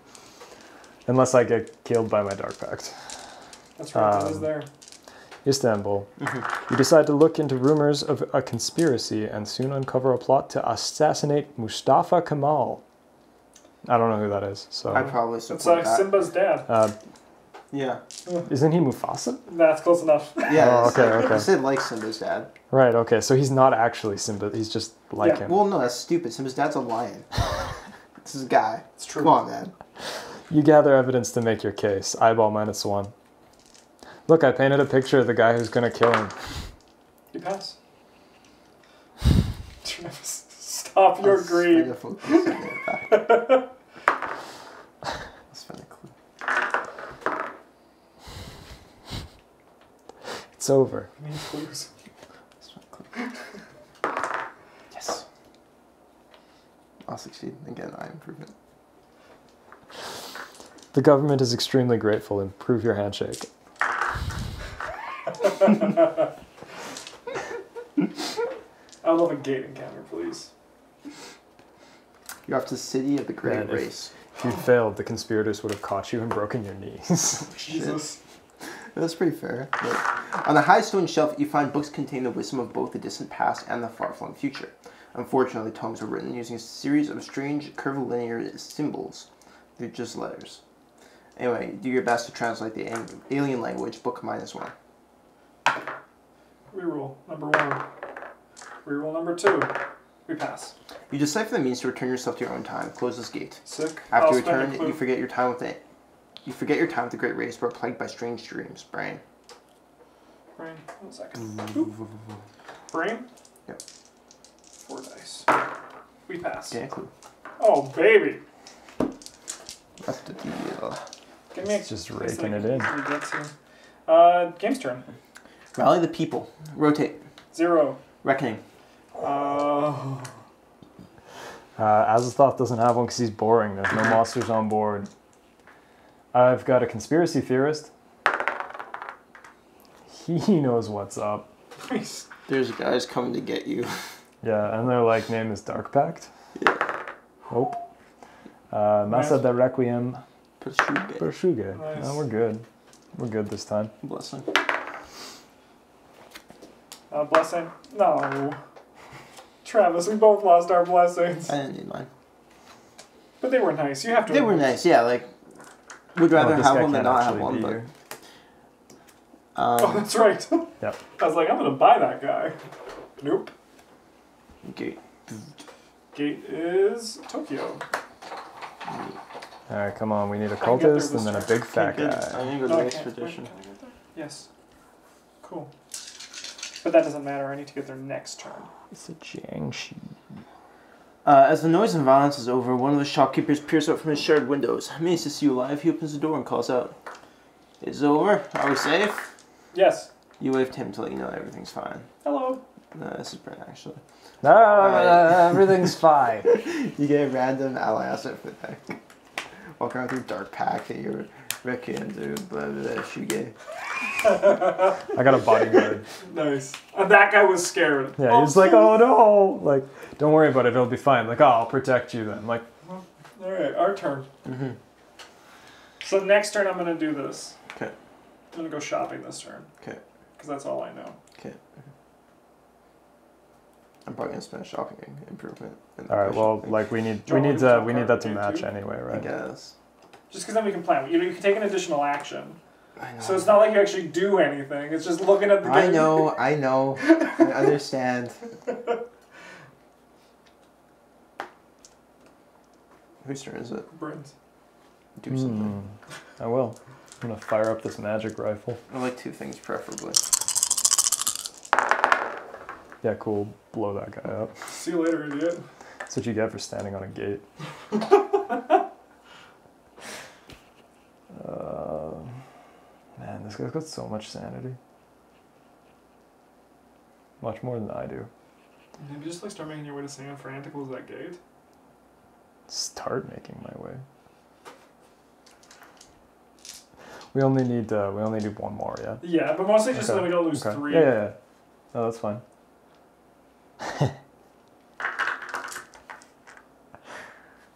Speaker 3: Unless I get killed by my Dark Pact.
Speaker 1: That's right. that is
Speaker 3: Um,
Speaker 1: there.
Speaker 3: Istanbul. You decide to look into rumors of a conspiracy and soon uncover a plot to assassinate Mustafa Kemal. I don't know who that is. So,
Speaker 2: I probably
Speaker 1: It's
Speaker 2: support
Speaker 1: like
Speaker 2: that.
Speaker 1: Simba's dad.
Speaker 3: uh,
Speaker 2: Yeah.
Speaker 3: isn't he Mufasa?
Speaker 1: That's close enough.
Speaker 2: Yeah.
Speaker 3: Oh,
Speaker 2: it's
Speaker 3: okay,
Speaker 2: like,
Speaker 3: okay.
Speaker 2: I said like Simba's dad.
Speaker 3: Right. Okay. So he's not actually Simba. He's just like
Speaker 1: Yeah,
Speaker 3: him.
Speaker 2: Well, no, that's stupid. Simba's dad's a lion. this is a guy.
Speaker 1: It's true.
Speaker 2: Come on, man.
Speaker 3: You gather evidence to make your case. Eyeball minus one. Look, I painted a picture of the guy who's gonna kill him.
Speaker 1: You pass. Travis, stop your
Speaker 2: Let's
Speaker 1: greed.
Speaker 2: find a focus and get it back. Let's find a clue.
Speaker 3: It's over.
Speaker 1: I need clues.
Speaker 2: Let's find a clue. Yes. I'll succeed. Again, I improvement.
Speaker 3: The government is extremely grateful. Improve your handshake.
Speaker 1: I would love a gate encounter, please.
Speaker 2: You're off to the city of the great
Speaker 3: Man, if-
Speaker 2: race.
Speaker 3: If you'd failed, the conspirators would have caught you and broken your knees.
Speaker 1: Jesus.
Speaker 2: That's pretty fair. But on the high stone shelf, you find books containing the wisdom of both the distant past and the far-flung future. Unfortunately, the tomes are written using a series of strange curvilinear symbols. They're just letters. Anyway, do your best to translate the alien language. Book minus one.
Speaker 1: Reroll number one. Reroll number two. We pass.
Speaker 2: You decipher the means to return yourself to your own time. Close this gate.
Speaker 1: Sick.
Speaker 2: After you return, you forget your time with it. You forget your time with the Great Race, but are plagued by strange dreams. Brain.
Speaker 1: Brain. One second. Boop. Brain.
Speaker 2: Yep.
Speaker 1: Four dice. We pass.
Speaker 2: Yeah, clue.
Speaker 1: Oh baby.
Speaker 2: That's the deal.
Speaker 1: Give me a
Speaker 3: It's just
Speaker 1: place
Speaker 3: raking it in.
Speaker 1: can easily get to. Uh, game's turn.
Speaker 2: Rally the people. Rotate.
Speaker 1: Zero.
Speaker 2: Reckoning.
Speaker 1: Uh,
Speaker 3: Uh, Azathoth doesn't have one because he's boring. There's no monsters on board. I've got a conspiracy theorist. He knows what's up.
Speaker 1: nice.
Speaker 2: There's guys coming to get you.
Speaker 3: Yeah, and their like name is Dark Pact.
Speaker 2: Yeah.
Speaker 3: Nope. Uh, Massa
Speaker 1: Nice.
Speaker 3: de Requiem
Speaker 2: Prosciutto.
Speaker 3: Bershuge.
Speaker 1: Nice.
Speaker 3: No, we're good. We're good this time.
Speaker 2: Blessing.
Speaker 1: Uh, blessing. No. Travis, we both lost our blessings.
Speaker 2: I didn't need mine.
Speaker 1: But they were nice. You have to.
Speaker 2: They were nice, yeah. Like, would rather
Speaker 3: Oh,
Speaker 2: have one than
Speaker 3: can't
Speaker 2: have one. But
Speaker 3: here.
Speaker 1: Oh,
Speaker 2: um,
Speaker 1: that's right.
Speaker 3: Yep.
Speaker 1: I was like, I'm gonna buy that guy. Nope.
Speaker 2: okay.
Speaker 1: Gate is Tokyo.
Speaker 3: All right, come on. We need a
Speaker 1: can get
Speaker 3: cultist and then a big fat guy.
Speaker 2: I'm gonna go to
Speaker 1: I
Speaker 2: the
Speaker 1: can't. Wait,
Speaker 2: expedition.
Speaker 1: get there? Yes. Cool. But that doesn't matter. I need to get there next turn.
Speaker 3: It's a Jiangxi.
Speaker 2: Uh, as the noise and violence is over, one of the shopkeepers peers out from his shared windows. Amazed to see you alive, he opens the door and calls out, It's over? Are we safe?
Speaker 1: Yes.
Speaker 2: You wave to him to let you know everything's fine.
Speaker 1: Hello.
Speaker 2: No, this is Brent, actually.
Speaker 3: No,
Speaker 2: Alright.
Speaker 3: everything's fine.
Speaker 2: You get a random ally asset for that. Walk around through dark pack that you're Ricky and do blah blah blah Shuge.
Speaker 3: I got a bodyguard.
Speaker 1: Nice. And that guy was scared.
Speaker 3: Yeah, he's like, oh no, like, don't worry about it, it'll be fine. Like, oh, I'll protect you then. Like,
Speaker 1: All right, our turn.
Speaker 2: Mm-hmm.
Speaker 1: So next turn, I'm gonna do this.
Speaker 2: Okay.
Speaker 1: I'm gonna go shopping this turn.
Speaker 2: Okay.
Speaker 1: Because that's all I know. Okay.
Speaker 2: I'm probably gonna spend a shopping improvement. in
Speaker 3: all right, well,
Speaker 2: shopping,
Speaker 3: like we need we need
Speaker 1: to
Speaker 3: to we need that to match anyway, right?
Speaker 2: I guess.
Speaker 1: Just because then we can plan. You know, you can take an additional action.
Speaker 2: I know.
Speaker 1: So it's not like you actually do anything. It's just looking at the game.
Speaker 2: I know, I know, I understand. Whose turn is it?
Speaker 1: Brent.
Speaker 2: Do something.
Speaker 3: Hmm, I will. I'm gonna fire up this magic rifle.
Speaker 2: I like two things preferably.
Speaker 3: Yeah, cool. Blow that guy up.
Speaker 1: See you later, idiot.
Speaker 3: That's what you get for standing on a gate. uh, man, this guy's got so much sanity. Much more than I do.
Speaker 1: Maybe just like start making your way to San Fran to that gate.
Speaker 3: Start making my way. We only need uh, we only need one more, yeah.
Speaker 1: Yeah, but mostly just so
Speaker 3: Okay,
Speaker 1: that we don't lose
Speaker 3: Okay.
Speaker 1: three.
Speaker 3: Yeah, yeah, yeah. No, that's fine.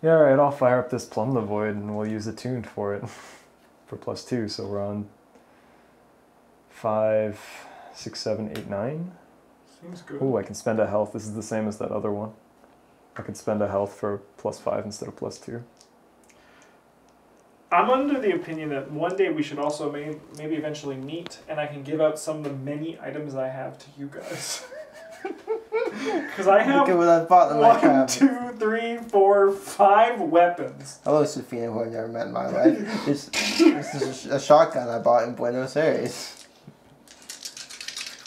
Speaker 3: yeah, all right. I'll fire up this plumb the void, and we'll use a tuned for it for plus two. So we're on five, six, seven, eight, nine.
Speaker 1: Seems good.
Speaker 3: Oh, I can spend a health. This is the same as that other one. I can spend a health for plus five instead of plus two.
Speaker 1: I'm under the opinion that one day we should also may, maybe eventually meet, and I can give out some of the many items I have to you guys. Because I
Speaker 2: Look at
Speaker 1: have
Speaker 2: what I bought in my
Speaker 1: one,
Speaker 2: cabinet.
Speaker 1: two, three, four, five weapons.
Speaker 2: Hello, Sofia, who I've never met in my life. This, this is a shotgun I bought in Buenos Aires.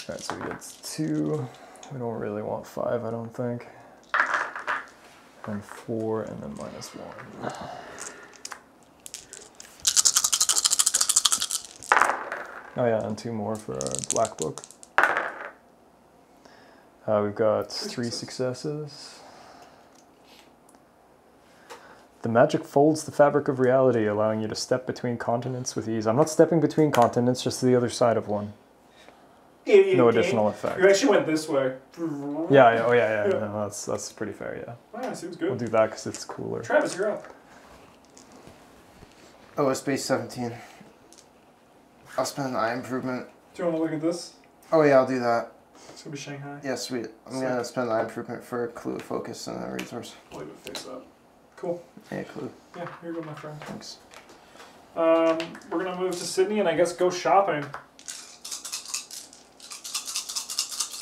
Speaker 3: All right, so we get two. We don't really want five, I don't think. And four, and then minus one. Oh yeah, and two more for our black book. Uh, we've got three successes. The magic folds the fabric of reality, allowing you to step between continents with ease. I'm not stepping between continents, just to the other side of one.
Speaker 1: Idiot
Speaker 3: No
Speaker 1: game.
Speaker 3: additional effect.
Speaker 1: You actually went this way.
Speaker 3: Yeah, yeah, oh yeah, yeah.
Speaker 1: Yeah.
Speaker 3: No, that's that's pretty fair. Yeah,
Speaker 1: Ah, seems good.
Speaker 3: we'll do that because it's cooler.
Speaker 1: Travis, you're up.
Speaker 2: Oh, it's base 17. I'll spend an eye improvement.
Speaker 1: Do you want to look at this?
Speaker 2: Oh, yeah, I'll do that.
Speaker 1: It's gonna be Shanghai.
Speaker 2: Yeah, sweet. I'm gonna spend an eye improvement for a clue, focus, and a resource.
Speaker 1: Leave it face up. Cool.
Speaker 2: Yeah, clue.
Speaker 1: Yeah, here you go, my friend.
Speaker 2: Thanks.
Speaker 1: Um, we're gonna move to Sydney and I guess go shopping.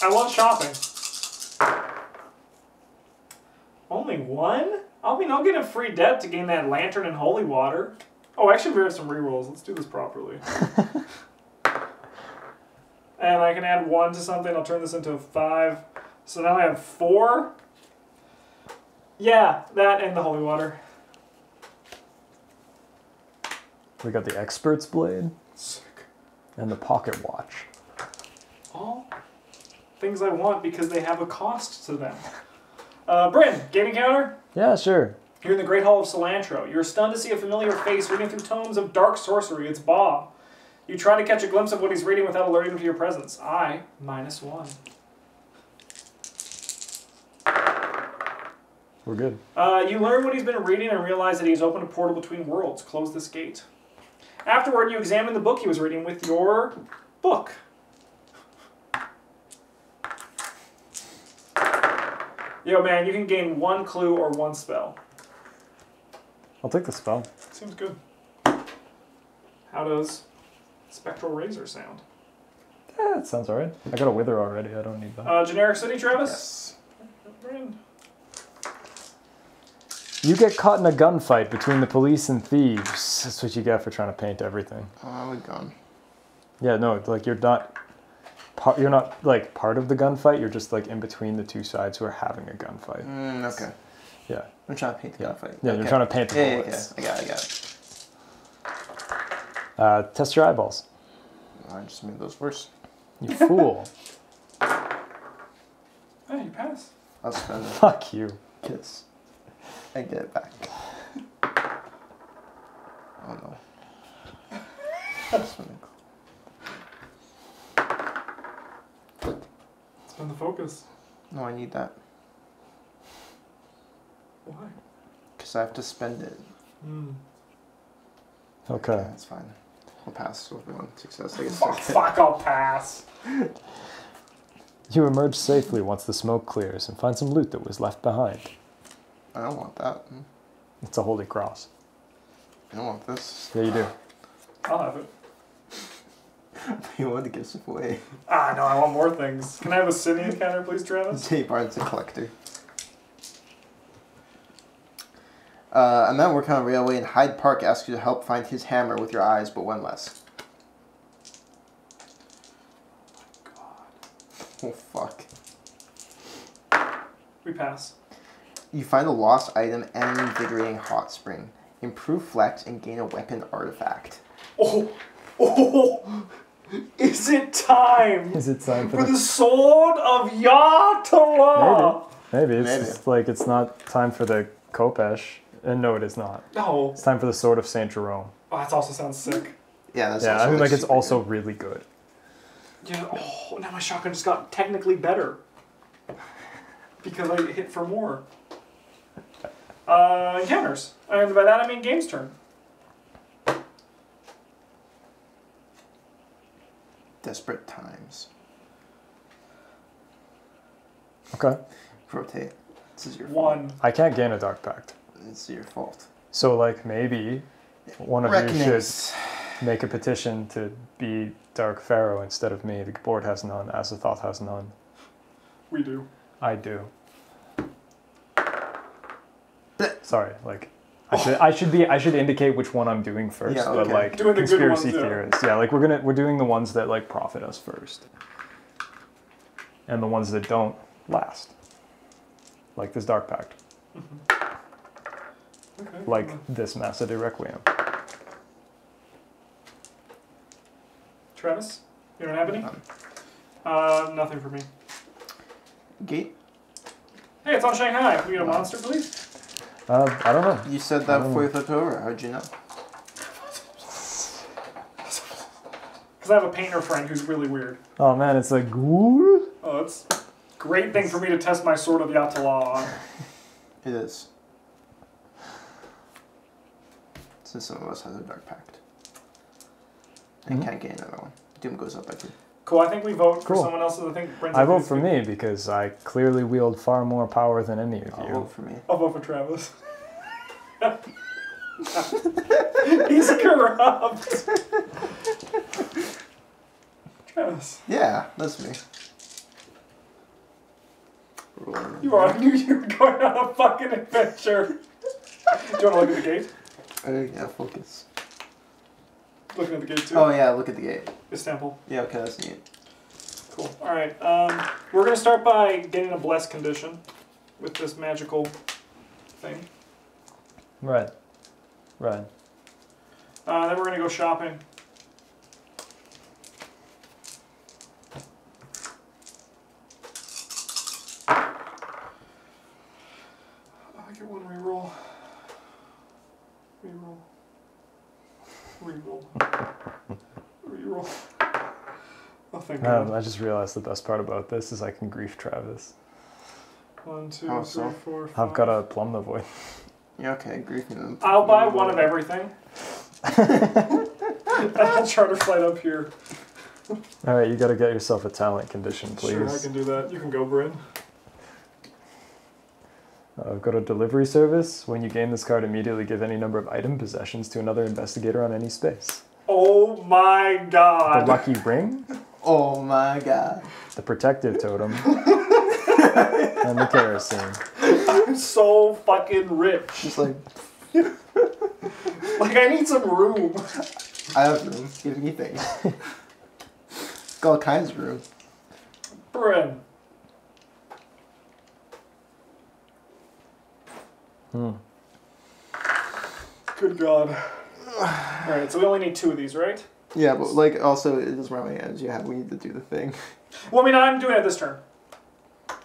Speaker 1: I love shopping. Only one? I mean, I'll get a free debt to gain that lantern and holy water. Oh, actually, we have some rerolls. Let's do this properly. and I can add one to something. I'll turn this into a five. So now I have four. Yeah, that and the holy water.
Speaker 3: We got the expert's blade
Speaker 1: Sick.
Speaker 3: and the pocket watch.
Speaker 1: all things I want because they have a cost to them. Uh, Bryn, game encounter?
Speaker 3: Yeah, sure.
Speaker 1: You're in the Great Hall of Celaeno. You're stunned to see a familiar face reading through tomes of dark sorcery. It's Bob. You try to catch a glimpse of what he's reading without alerting him to your presence. I, minus one.
Speaker 3: We're good.
Speaker 1: Uh, you learn what he's been reading and realize that he's opened a portal between worlds. Close this gate. Afterward, you examine the book he was reading with your book. Yo, man, you can gain one clue or one spell.
Speaker 3: I'll take the spell.
Speaker 1: Seems good. How does Spectral Razor sound?
Speaker 3: Yeah, it sounds alright. I got a wither already. I don't need that.
Speaker 1: Uh, generic city, Travis?
Speaker 2: Yes.
Speaker 3: You get caught in a gunfight between the police and thieves. That's what you get for trying to paint everything.
Speaker 2: Oh, we're gone.
Speaker 3: Yeah, no, like you're not. Part, you're not like part of the gunfight. You're just like in between the two sides who are having a gunfight.
Speaker 2: Mm, okay.
Speaker 3: Yeah,
Speaker 2: I'm trying to paint the
Speaker 3: Yeah.
Speaker 2: gunfight.
Speaker 3: yeah.
Speaker 2: okay.
Speaker 3: You're trying to paint the
Speaker 2: Yeah, yeah,
Speaker 3: bullets.
Speaker 2: yeah. I got it, I got it.
Speaker 3: Uh, test your eyeballs.
Speaker 2: I just made those worse.
Speaker 3: You fool.
Speaker 1: Hey, you pass.
Speaker 2: I'll spend it.
Speaker 3: Fuck you.
Speaker 2: Kiss. I get it back. Oh no. Spending-
Speaker 1: Spend the focus.
Speaker 2: no, I need that.
Speaker 1: Why?
Speaker 2: Because I have to spend it.
Speaker 1: Hmm.
Speaker 3: Okay.
Speaker 2: That's fine. I'll pass with one success. I guess.
Speaker 1: Fuck, fuck, I'll pass.
Speaker 3: You emerge safely once the smoke clears and find some loot that was left behind.
Speaker 2: I don't want that.
Speaker 3: It's a holy cross.
Speaker 2: I don't want this.
Speaker 3: Yeah, you do.
Speaker 1: I'll have it.
Speaker 2: You want to give stuff away.
Speaker 1: Ah, no, I want more things. Can I have a city encounter, please, Travis?
Speaker 2: Jay Barnes, a collector. Uh, a man working on a railway in Hyde Park asks you to help find his hammer with your eyes, but one less. Oh fuck.
Speaker 1: We pass.
Speaker 2: You find a lost item and an invigorating hot spring. Improve flex and gain a weapon artifact.
Speaker 1: Oh, oh, is it time
Speaker 3: Is it time for
Speaker 1: for
Speaker 3: the
Speaker 1: the sword of Y'ha-Talla?
Speaker 3: Maybe Maybe. it's
Speaker 2: Maybe.
Speaker 3: just like it's not time for the Khopesh. And no, it is not.
Speaker 1: No,
Speaker 3: It's time for the Sword of Saint Jerome.
Speaker 1: oh, that also sounds sick.
Speaker 2: Yeah, that's
Speaker 3: yeah, I mean, like it's also
Speaker 2: good.
Speaker 3: really good.
Speaker 1: Yeah. Oh, now my shotgun just got technically better because I hit for more. Uh, encounters, and by that I mean game's turn.
Speaker 2: Desperate times.
Speaker 3: Okay.
Speaker 2: Rotate. This is your fault.
Speaker 1: One.
Speaker 3: I can't gain a Dark Pact.
Speaker 2: It's your fault.
Speaker 3: So, like, maybe one of you should make a petition to be Dark Pharaoh instead of me. The board has none. Azathoth has none.
Speaker 1: We do.
Speaker 3: I do. Sorry, like I should I should be I should indicate which one I'm doing first,
Speaker 2: Yeah,
Speaker 3: but like
Speaker 1: Doing the good
Speaker 3: conspiracy
Speaker 1: ones,
Speaker 3: theorists. Yeah, like we're gonna we're doing the ones that like profit us first. And the ones that don't last. Like this Dark Pact.
Speaker 1: Okay.
Speaker 3: Like this Massa de Requiem.
Speaker 1: Travis, you don't have any?
Speaker 2: Um,
Speaker 1: Uh, nothing for me.
Speaker 2: Gate.
Speaker 1: Hey, it's on Shanghai. Can we get a monster, please?
Speaker 3: Uh, I don't know.
Speaker 2: You said that before you flipped over. How'd you know?
Speaker 1: Because I have a painter friend who's really weird.
Speaker 3: Oh man, it's like "Ooh."
Speaker 1: Oh, it's a great thing for me to test my sword of Y'ha-Talla on.
Speaker 2: It is. Since some of us has a dark pact. And
Speaker 3: Mhm.
Speaker 2: can't get another one. Doom goes up by two.
Speaker 1: Cool. I think we vote for someone else. I think Brent's
Speaker 3: I vote for me because I clearly wield far more power than any of
Speaker 2: I'll
Speaker 3: you.
Speaker 2: vote for me.
Speaker 1: I'll vote for Travis. He's corrupt. Travis,
Speaker 2: Yeah, that's me.
Speaker 1: You are. I knew you were going on a fucking adventure. Do you want to look at the gate?
Speaker 2: Uh, yeah, focus.
Speaker 1: Looking at the gate too.
Speaker 2: Oh yeah, look at the gate.
Speaker 1: This temple.
Speaker 2: Yeah, okay, that's neat.
Speaker 1: Cool. All right. Um, we're gonna start by getting a blessed condition with this magical thing.
Speaker 3: Right. Right.
Speaker 1: Uh, then we're gonna go shopping. I get one reroll. Reroll. Reroll. Reroll. Oh, thank
Speaker 3: Um,
Speaker 1: God.
Speaker 3: I just realized the best part about this is I can grief Travis.
Speaker 1: One, two,
Speaker 2: How
Speaker 1: three,
Speaker 2: so?
Speaker 1: four,
Speaker 3: I've got to plumb the void.
Speaker 2: Yeah, okay, griefing them.
Speaker 1: I'll buy one of everything. I'll charter flight up here.
Speaker 3: All right, you got to get yourself a talent condition, please.
Speaker 1: Sure, I can do that. You can go, Bryn.
Speaker 3: Uh, go to delivery service. When you gain this card, immediately give any number of item possessions to another investigator on any space.
Speaker 1: Oh my god.
Speaker 3: The lucky ring,
Speaker 2: Oh my god.
Speaker 3: the protective totem, and the kerosene.
Speaker 1: I'm so fucking rich.
Speaker 2: Just like,
Speaker 1: Like, I need some room.
Speaker 2: I have room. Give me things. Got all kinds of room.
Speaker 1: Bryn.
Speaker 3: Hmm.
Speaker 1: Good god. Alright, so we only need two of these, right?
Speaker 2: Yeah, but like also it doesn't around my ends. Yeah, we need to do the thing.
Speaker 1: Well, I mean, I'm doing it this turn.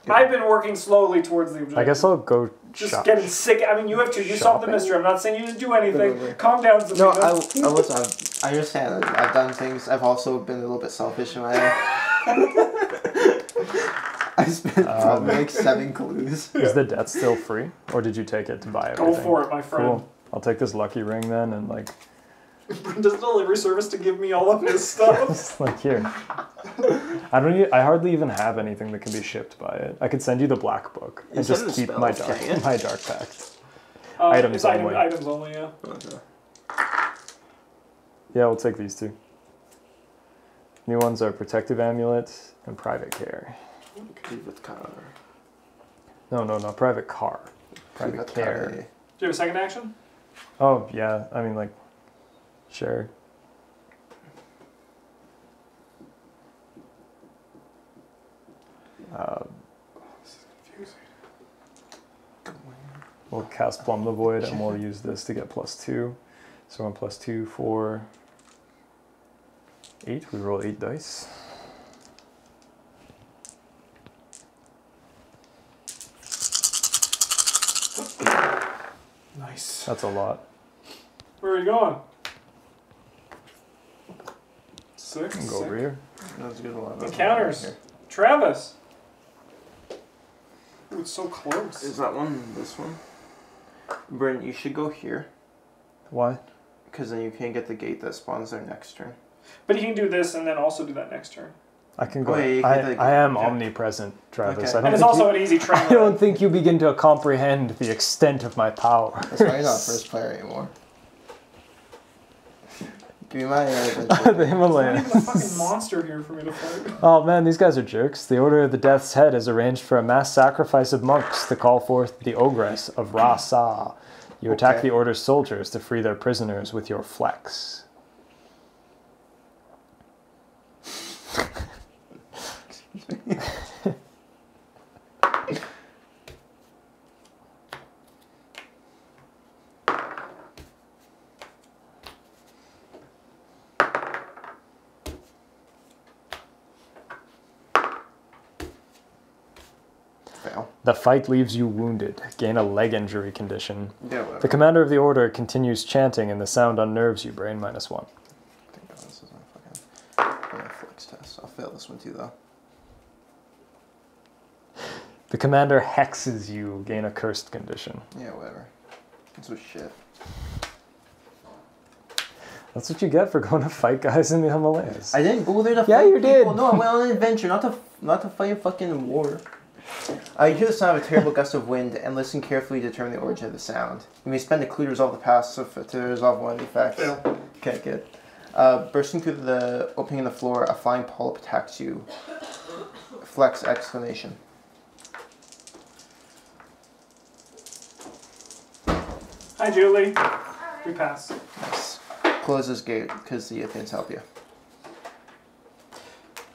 Speaker 1: I've been working slowly towards the objective.
Speaker 3: I guess I'll go
Speaker 1: Just
Speaker 3: shop.
Speaker 1: getting sick. I mean, you have to. You solved the mystery. I'm not saying you didn't do anything.
Speaker 2: Whatever.
Speaker 1: Calm down,
Speaker 2: No, I, I was. I've, I understand. I've, I've done things. I've also been a little bit selfish in my. life. I spent um, probably like seven clues.
Speaker 3: Is the debt still free, or did you take it to buy
Speaker 1: Go for it, my friend.
Speaker 3: Cool. I'll take this lucky ring then, and like,
Speaker 1: Does delivery service to give me all of his stuff?
Speaker 3: just like here. I don't. e- I hardly even have anything that can be shipped by it. I could send you the black book and
Speaker 2: Instead
Speaker 3: just keep
Speaker 2: spells,
Speaker 3: my dark,
Speaker 2: you?
Speaker 3: my dark pact.
Speaker 1: Uh,
Speaker 3: Items
Speaker 1: it's item,
Speaker 3: only.
Speaker 1: items only, yeah.
Speaker 3: Yeah, we'll take these two. New ones are protective amulet and private care.
Speaker 2: With car.
Speaker 3: No, no, no, private car. Private
Speaker 2: With
Speaker 3: care.
Speaker 1: Do you have a second action?
Speaker 3: Oh yeah, I mean like, sure. Uh,
Speaker 1: This is confusing.
Speaker 3: we'll cast Plumb the Void and we'll use this to get plus two. So one plus two, four, eight. We roll eight dice.
Speaker 1: Nice.
Speaker 3: That's a lot.
Speaker 1: Where are you going? Six.
Speaker 3: We go
Speaker 1: sick.
Speaker 3: over here.
Speaker 2: That's a good one.
Speaker 1: Encounters. Travis. Ooh, it's so close.
Speaker 2: Is that one this one? Bryn, you should go here
Speaker 3: Why?
Speaker 2: because then you can't get the gate that spawns there next turn.
Speaker 1: But you can do this and then also do that next turn.
Speaker 3: I can go.
Speaker 2: Oh, yeah, you
Speaker 3: I,
Speaker 2: can
Speaker 3: I am
Speaker 2: okay.
Speaker 3: omnipresent, Travis.
Speaker 2: Okay.
Speaker 3: I don't
Speaker 1: And it's also
Speaker 3: you-
Speaker 1: an easy train.
Speaker 3: I don't think you begin to comprehend the extent of my power.
Speaker 2: That's why you're not first player anymore. Give me my uh,
Speaker 3: the
Speaker 2: adventure.
Speaker 1: There's a fucking monster here for me to fight.
Speaker 3: Oh man, these guys are jerks. The Order of the Death's Head has arranged for a mass sacrifice of monks to call forth the Ogress of Rasa. You attack
Speaker 2: Okay.
Speaker 3: the Order's soldiers to free their prisoners with your flex.
Speaker 2: Fail.
Speaker 3: The fight leaves you wounded. Gain a leg injury condition.
Speaker 2: Yeah, whatever.
Speaker 3: The commander of the Order continues chanting, and the sound unnerves you. Brain minus one.
Speaker 2: Thank God this is my fucking my flex test. I'll fail this one too though.
Speaker 3: The commander hexes you. Gain a cursed condition.
Speaker 2: Yeah, whatever. This was shit.
Speaker 3: That's what you get for going to fight guys in the Himalayas.
Speaker 2: I didn't go there to
Speaker 3: Yeah,
Speaker 2: fight
Speaker 3: you did.
Speaker 2: people. No, I went on an adventure, not to not to fight a fucking war. Uh, you hear the sound of a terrible gust of wind and listen carefully to determine the origin of the sound. You may spend a clue to resolve the past passive to resolve one of the effects.
Speaker 1: Fail.
Speaker 2: Okay, good. Uh, bursting through the opening in the floor, a flying polyp attacks you. Flex exclamation.
Speaker 1: Hi, Julie. We pass.
Speaker 2: Nice. Close this gate because the Athenians help you.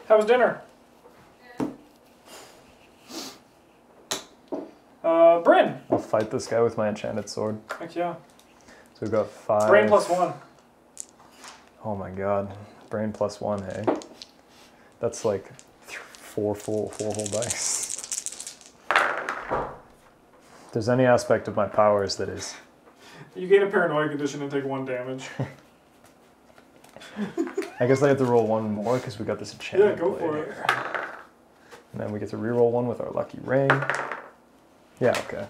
Speaker 1: How was dinner? Uh, Bryn.
Speaker 3: I'll fight this guy with my enchanted sword.
Speaker 1: Heck yeah.
Speaker 3: So we've got five.
Speaker 1: Brain plus one.
Speaker 3: Oh my god. Brain plus one, hey? That's like th- four full, four whole dice. If there's any aspect of my powers that is.
Speaker 1: You gain a paranoia condition and take one damage.
Speaker 3: I guess I have to roll one more because we got this enchantment.
Speaker 1: Yeah, go for it.
Speaker 3: And then we get to reroll one with our lucky ring. Yeah, okay.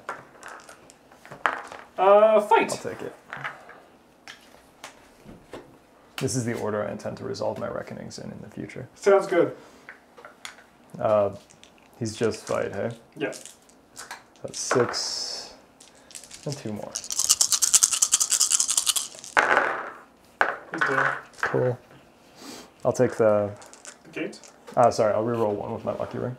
Speaker 1: Uh, fight!
Speaker 3: I'll take it. This is the order I intend to resolve my reckonings in in the future.
Speaker 1: Sounds good.
Speaker 3: Uh, he's just fight, hey?
Speaker 1: Yeah.
Speaker 3: That's six and two more.
Speaker 1: He's dead.
Speaker 3: Cool. I'll take the.
Speaker 1: The gate.
Speaker 3: Ah, sorry. I'll reroll one with my lucky ring.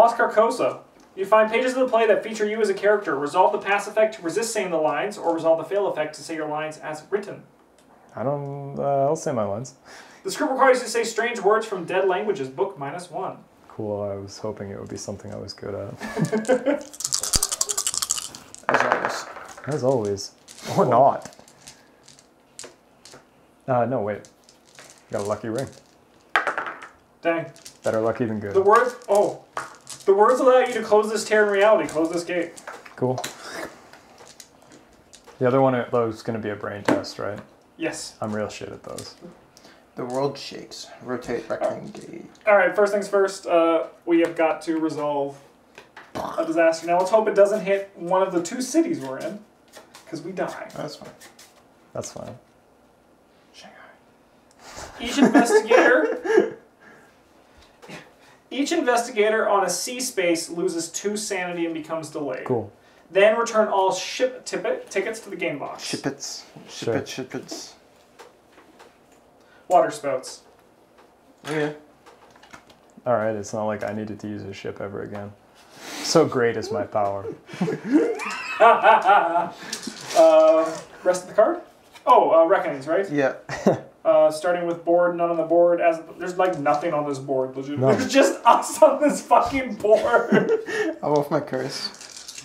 Speaker 1: Lost Carcosa. You find pages of the play that feature you as a character. Resolve the pass effect to resist saying the lines, or resolve the fail effect to say your lines as written.
Speaker 3: I don't. Uh, I'll say my lines.
Speaker 1: The script requires you to say strange words from dead languages. Book minus one.
Speaker 3: Cool. I was hoping it would be something I was good at.
Speaker 2: As always.
Speaker 3: As always. Or not. Uh, no, wait. Got a lucky ring.
Speaker 1: Dang.
Speaker 3: Better lucky than good.
Speaker 1: The words. Oh. The words allow you to close this tear in reality. Close this gate.
Speaker 3: Cool. The other one, though, is going to be a brain test, right?
Speaker 1: Yes.
Speaker 3: I'm real shit at those.
Speaker 2: The world shakes. Rotate rectangle gate.
Speaker 1: All right. First things first. Uh, we have got to resolve a disaster. Now let's hope it doesn't hit one of the two cities we're in, because we die.
Speaker 2: That's fine.
Speaker 3: That's fine.
Speaker 2: Shanghai.
Speaker 1: Each investigator. Each investigator on a sea space loses two sanity and becomes delayed.
Speaker 3: Cool.
Speaker 1: Then return all ship tippet tickets to the game box.
Speaker 2: Shippets.
Speaker 3: Sure.
Speaker 2: Shippets. Shippets.
Speaker 1: Water spouts.
Speaker 2: Okay.
Speaker 3: All right, it's not like I needed to use a ship ever again. So great is my power.
Speaker 1: Uh, rest of the card. Oh, uh, reckonings, right?
Speaker 2: Yeah.
Speaker 1: Uh, starting with board, none on the board. As there's like nothing on this board. Legit.
Speaker 3: No.
Speaker 1: There's just us on this fucking board.
Speaker 2: I'm off my curse.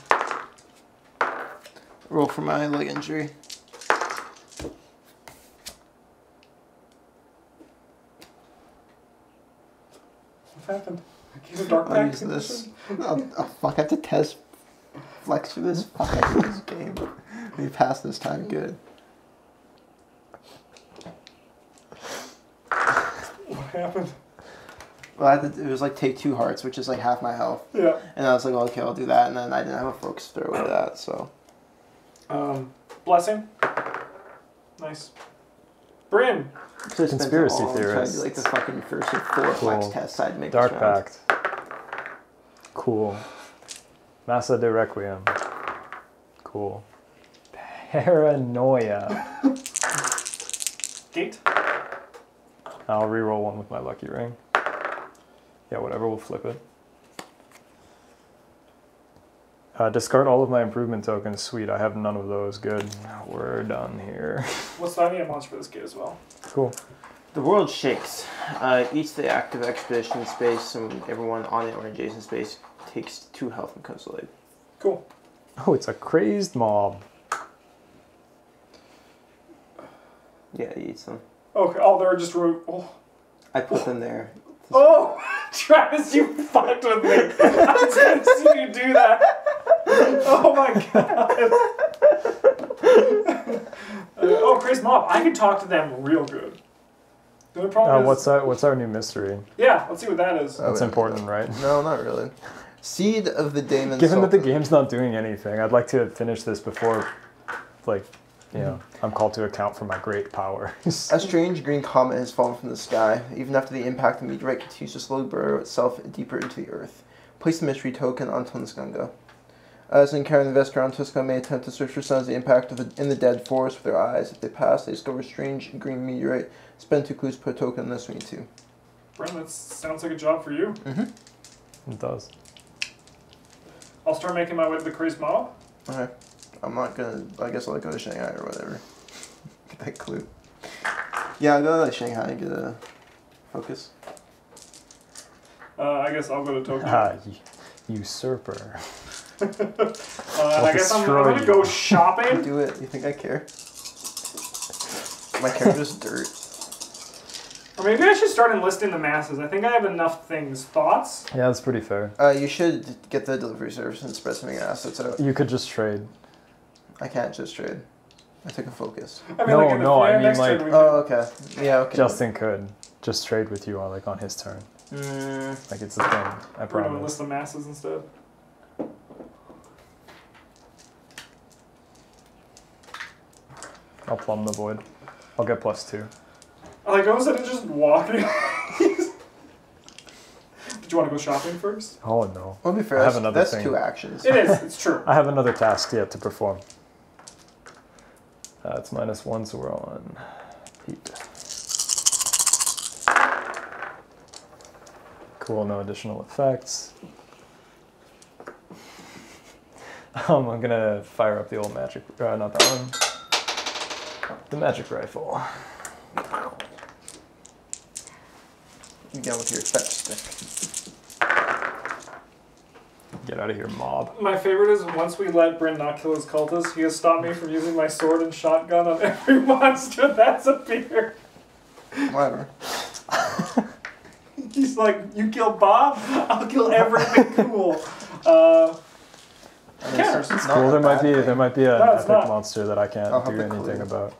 Speaker 2: Roll for my leg injury.
Speaker 1: what happened? I gave a dark
Speaker 2: I'll use this. I'll, oh, fuck, I have to test flex through this. Fuck, this game. We passed this time, good.
Speaker 1: Happened?
Speaker 2: Well, I had it was like take two hearts, which is like half my health.
Speaker 1: Yeah.
Speaker 2: And I was like, okay, I'll do that. And then I didn't have a focus throw with that, so.
Speaker 1: Um, blessing. Nice. Brim.
Speaker 2: So I
Speaker 3: Conspiracy
Speaker 2: all trying to do,
Speaker 3: theorists.
Speaker 2: like the fucking first like, four flex
Speaker 3: Cool.
Speaker 2: tests I'd make
Speaker 3: Dark. Pact. Cool. Massa de Requiem. Cool. Paranoia.
Speaker 1: Gate.
Speaker 3: I'll re-roll one with my lucky ring. Yeah, whatever, we'll flip it. Uh, discard all of my improvement tokens. Sweet, I have none of those. Good. We're done here.
Speaker 1: What's the a monster for this gate as well?
Speaker 3: Cool.
Speaker 2: The world shakes. Uh, each the active expedition space and everyone on it or adjacent space takes two health and comes delayed.
Speaker 1: Cool.
Speaker 3: Oh, it's a crazed mob.
Speaker 2: Yeah, he eats them.
Speaker 1: Okay. Oh, they're just re- oh.
Speaker 2: I put them there.
Speaker 1: Oh, Travis, you fucked with me. I didn't see you do that. Oh my god. Uh, oh, Chris Mob. I can talk to them real good. The only problem
Speaker 3: Uh,
Speaker 1: is,
Speaker 3: what's our, what's our new mystery?
Speaker 1: yeah. Let's see what that is.
Speaker 2: Oh,
Speaker 3: That's
Speaker 2: wait.
Speaker 3: important, right?
Speaker 2: No, not really. Seed of the Daemon
Speaker 3: Given that the game's not doing anything, I'd like to finish this before, like, you know, I'm called to account for my great powers.
Speaker 2: A strange green comet has fallen from the sky. Even after the impact, the meteorite continues to slowly burrow itself deeper into the earth. Place the mystery token on Tunguska. As an encounter investigator on Tunguska may attempt to search for signs of the impact of the, in the dead forest with their eyes. If they pass, they discover a strange green meteorite. Spend two clues, put a token on this one too.
Speaker 1: Bren, that sounds like a job for you.
Speaker 2: Mm-hmm.
Speaker 3: It does.
Speaker 1: I'll start making my way to the crazed mob.
Speaker 2: Okay. I'm not gonna. I guess I'll go to Shanghai or whatever. Get that clue. Yeah, I'll go to Shanghai and get a focus.
Speaker 1: Uh, I guess I'll go to Tokyo.
Speaker 3: Ah, y- usurper.
Speaker 1: Uh, I guess I'm, I'm gonna
Speaker 3: you.
Speaker 1: go shopping.
Speaker 2: Do it. You think I care? My character's dirt.
Speaker 1: Or maybe I should start enlisting the masses. I think I have enough things. Thoughts?
Speaker 3: Yeah, that's pretty fair.
Speaker 2: Uh, you should get the delivery service and spread some of your assets out.
Speaker 3: You could just trade.
Speaker 2: I can't just trade. I took a focus.
Speaker 1: I mean,
Speaker 3: No,
Speaker 1: like
Speaker 3: no, I mean, like-
Speaker 2: Oh, okay. Yeah, okay.
Speaker 3: Justin could just trade with you on like on his turn.
Speaker 2: Mm,
Speaker 3: Like it's the thing. I
Speaker 1: can- We're gonna
Speaker 3: promise.
Speaker 1: enlist the masses instead.
Speaker 3: I'll plumb the void. I'll get plus two.
Speaker 1: I like instead of just walking. Did you want to go shopping first?
Speaker 3: Oh no.
Speaker 2: well, to be fair,
Speaker 3: I have
Speaker 2: that's,
Speaker 3: another
Speaker 2: that's
Speaker 3: thing.
Speaker 2: two actions.
Speaker 1: It is. It's true.
Speaker 3: I have another task yet to perform. Uh, it's minus one, so we're on eight. Cool, no additional effects. Um, I'm gonna fire up the old magic, uh, not that one. The magic rifle.
Speaker 2: Again with your fetch stick.
Speaker 3: Get out of here, mob.
Speaker 1: My favorite is once we let Bryn not kill his cultists, he has stopped me from using my sword and shotgun on every monster that's appeared.
Speaker 2: Whatever.
Speaker 1: He's like, you kill Bob, I'll kill everything cool. Uh,
Speaker 2: I mean, it's
Speaker 1: it's
Speaker 3: Cool. There might be
Speaker 2: thing.
Speaker 3: there might be an
Speaker 1: No,
Speaker 3: epic
Speaker 1: not.
Speaker 3: monster that I can't
Speaker 2: I'll
Speaker 3: do anything
Speaker 2: clue.
Speaker 3: about.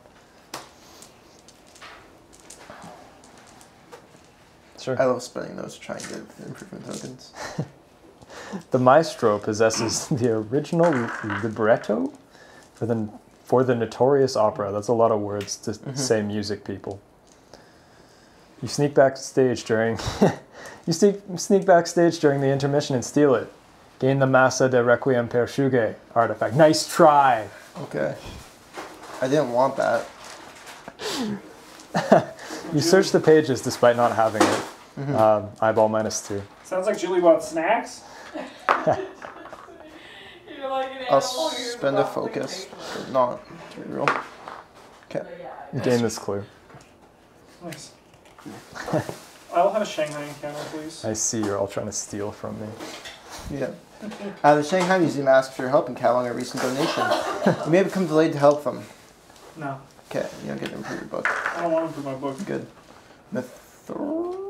Speaker 3: Sure.
Speaker 2: I love spending those trying to try and get improvement tokens.
Speaker 3: The maestro possesses the original libretto for the for the notorious opera. That's a lot of words to
Speaker 2: Mhm.
Speaker 3: say music people. You sneak backstage during you sneak sneak backstage during the intermission and steal it. Gain the Massa di Requiem per Shuggay artifact. Nice try.
Speaker 2: Okay. I didn't want that.
Speaker 3: You search the pages despite not having it.
Speaker 2: Mhm.
Speaker 3: Um, eyeball minus two.
Speaker 1: sounds like Julie bought snacks.
Speaker 4: You're like an
Speaker 2: I'll
Speaker 4: you're
Speaker 2: spend a focus.
Speaker 4: take
Speaker 2: Or not. To be real. Okay.
Speaker 4: them. Yeah.
Speaker 3: Gain this clue.
Speaker 1: Nice. I'll have a Shanghai encounter, please.
Speaker 3: I see you're all trying to steal from me.
Speaker 2: Yeah. Uh, the Shanghai Museum asks for your help in cataloging a recent donation. you may become delayed to help them.
Speaker 1: No,
Speaker 2: Okay, you don't get to improve your book.
Speaker 1: I don't want to put my book.
Speaker 2: Good. Mythos.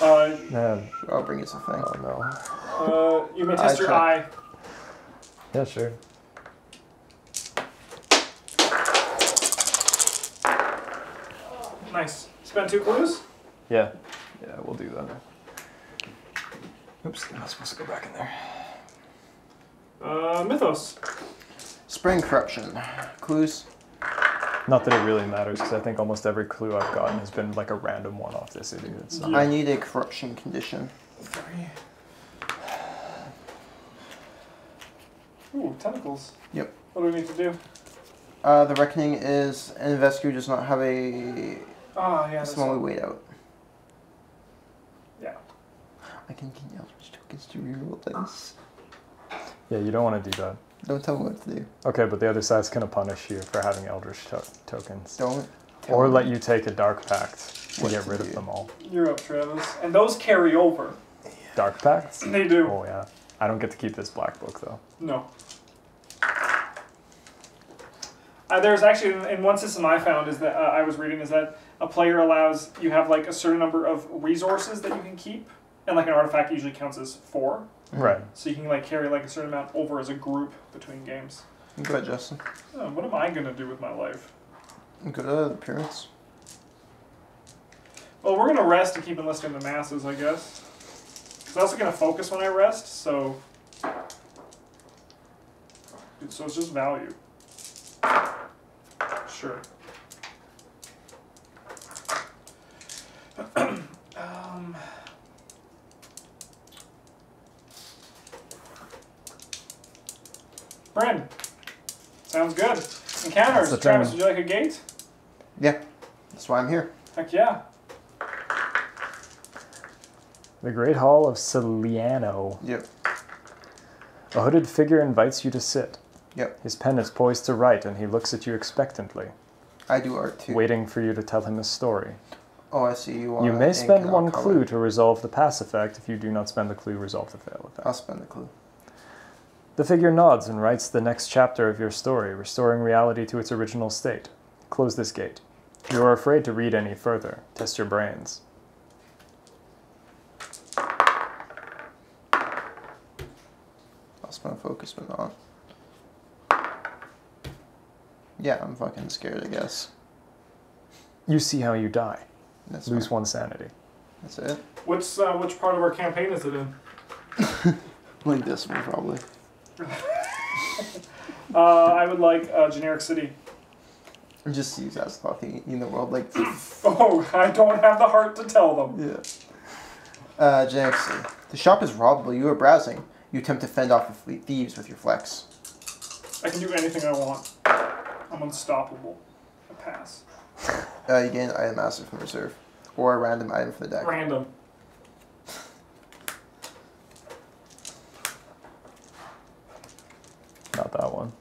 Speaker 1: Uh,
Speaker 3: Man,
Speaker 2: I'll bring you something.
Speaker 3: oh no.
Speaker 1: uh, you may test
Speaker 2: I
Speaker 1: your
Speaker 2: check.
Speaker 1: eye.
Speaker 3: Yeah, sure.
Speaker 1: Nice. Spend two clues.
Speaker 3: Yeah. Yeah, we'll do that. Oops, I'm not supposed to go back in there.
Speaker 1: Uh, Mythos.
Speaker 2: Spring corruption. Clues.
Speaker 3: Not that it really matters, because I think almost every clue I've gotten has been like a random one off this idiot. So.
Speaker 1: Yeah.
Speaker 2: I need a corruption condition.
Speaker 1: Three. Ooh, tentacles.
Speaker 2: Yep.
Speaker 1: What do we need to do?
Speaker 2: Uh, the reckoning is an investigator does not have a
Speaker 1: Ah, yeah. That's
Speaker 2: small
Speaker 1: one.
Speaker 2: weight out.
Speaker 1: Yeah.
Speaker 2: I can gain Eldritch tokens to reroll dice.
Speaker 3: Yeah, you don't want to do that.
Speaker 2: Don't tell me what to do.
Speaker 3: Okay, but the other side's gonna punish you for having Eldritch to- tokens.
Speaker 2: Don't. Tell
Speaker 3: Or
Speaker 2: me.
Speaker 3: let you take a Dark Pact to
Speaker 2: What
Speaker 3: get
Speaker 2: to
Speaker 3: rid
Speaker 2: do.
Speaker 3: of them all.
Speaker 1: You're up, Travis. And those carry over.
Speaker 3: Dark Pacts?
Speaker 1: They do.
Speaker 3: Oh yeah. I don't get to keep this black book though.
Speaker 1: No. Uh, there's actually in, in one system I found is that uh, I was reading is that a player allows you have like a certain number of resources that you can keep, and like an artifact usually counts as four,
Speaker 3: Right.
Speaker 1: so you can like carry like a certain amount over as a group between games.
Speaker 2: Go ahead, Justin.
Speaker 1: Oh, what am I gonna do with my life?
Speaker 2: Go to the pyramids.
Speaker 1: Well, we're gonna rest and keep enlisting the masses, I guess. 'Cause I'm also gonna focus when I rest, so. Dude, So it's just value. Sure. um, Bryn. Sounds good. Encounters.
Speaker 3: That's the
Speaker 1: Travis,
Speaker 3: thing.
Speaker 1: would you like a gate?
Speaker 2: Yeah, that's why I'm here.
Speaker 1: Heck yeah.
Speaker 3: The Great Hall of Celaeno.
Speaker 2: Yep.
Speaker 3: A hooded figure invites you to sit.
Speaker 2: Yep.
Speaker 3: His pen is poised to write, and he looks at you expectantly,
Speaker 2: I do art too.
Speaker 3: waiting for you to tell him a story.
Speaker 2: Oh, I see. You want.
Speaker 3: You may spend one
Speaker 2: color.
Speaker 3: clue to resolve the pass effect. If you do not spend the clue, resolve the fail effect.
Speaker 2: I'll spend the clue.
Speaker 3: The figure nods and writes the next chapter of your story, restoring reality to its original state. Close this gate. You are afraid to read any further. Test your brains.
Speaker 2: I'll spend focus, but not. Yeah, I'm fucking scared. I guess.
Speaker 3: You see how you die.
Speaker 2: That's
Speaker 3: Lose
Speaker 2: fine.
Speaker 3: one sanity.
Speaker 2: That's it.
Speaker 1: What's uh, which part of our campaign is it in?
Speaker 2: Like this one, probably.
Speaker 1: Uh, I would like a generic city.
Speaker 2: Just use as talking in the world, like.
Speaker 1: Oh, I don't have the heart to tell them.
Speaker 2: yeah. Uh, generic city. The shop is robbed while you are browsing. You attempt to fend off the fleet thieves with your flex.
Speaker 1: I can do anything I want. I'm unstoppable. I pass.
Speaker 2: Uh, you gain an item master from reserve, or a random item from the deck.
Speaker 1: Random.
Speaker 3: Not that one.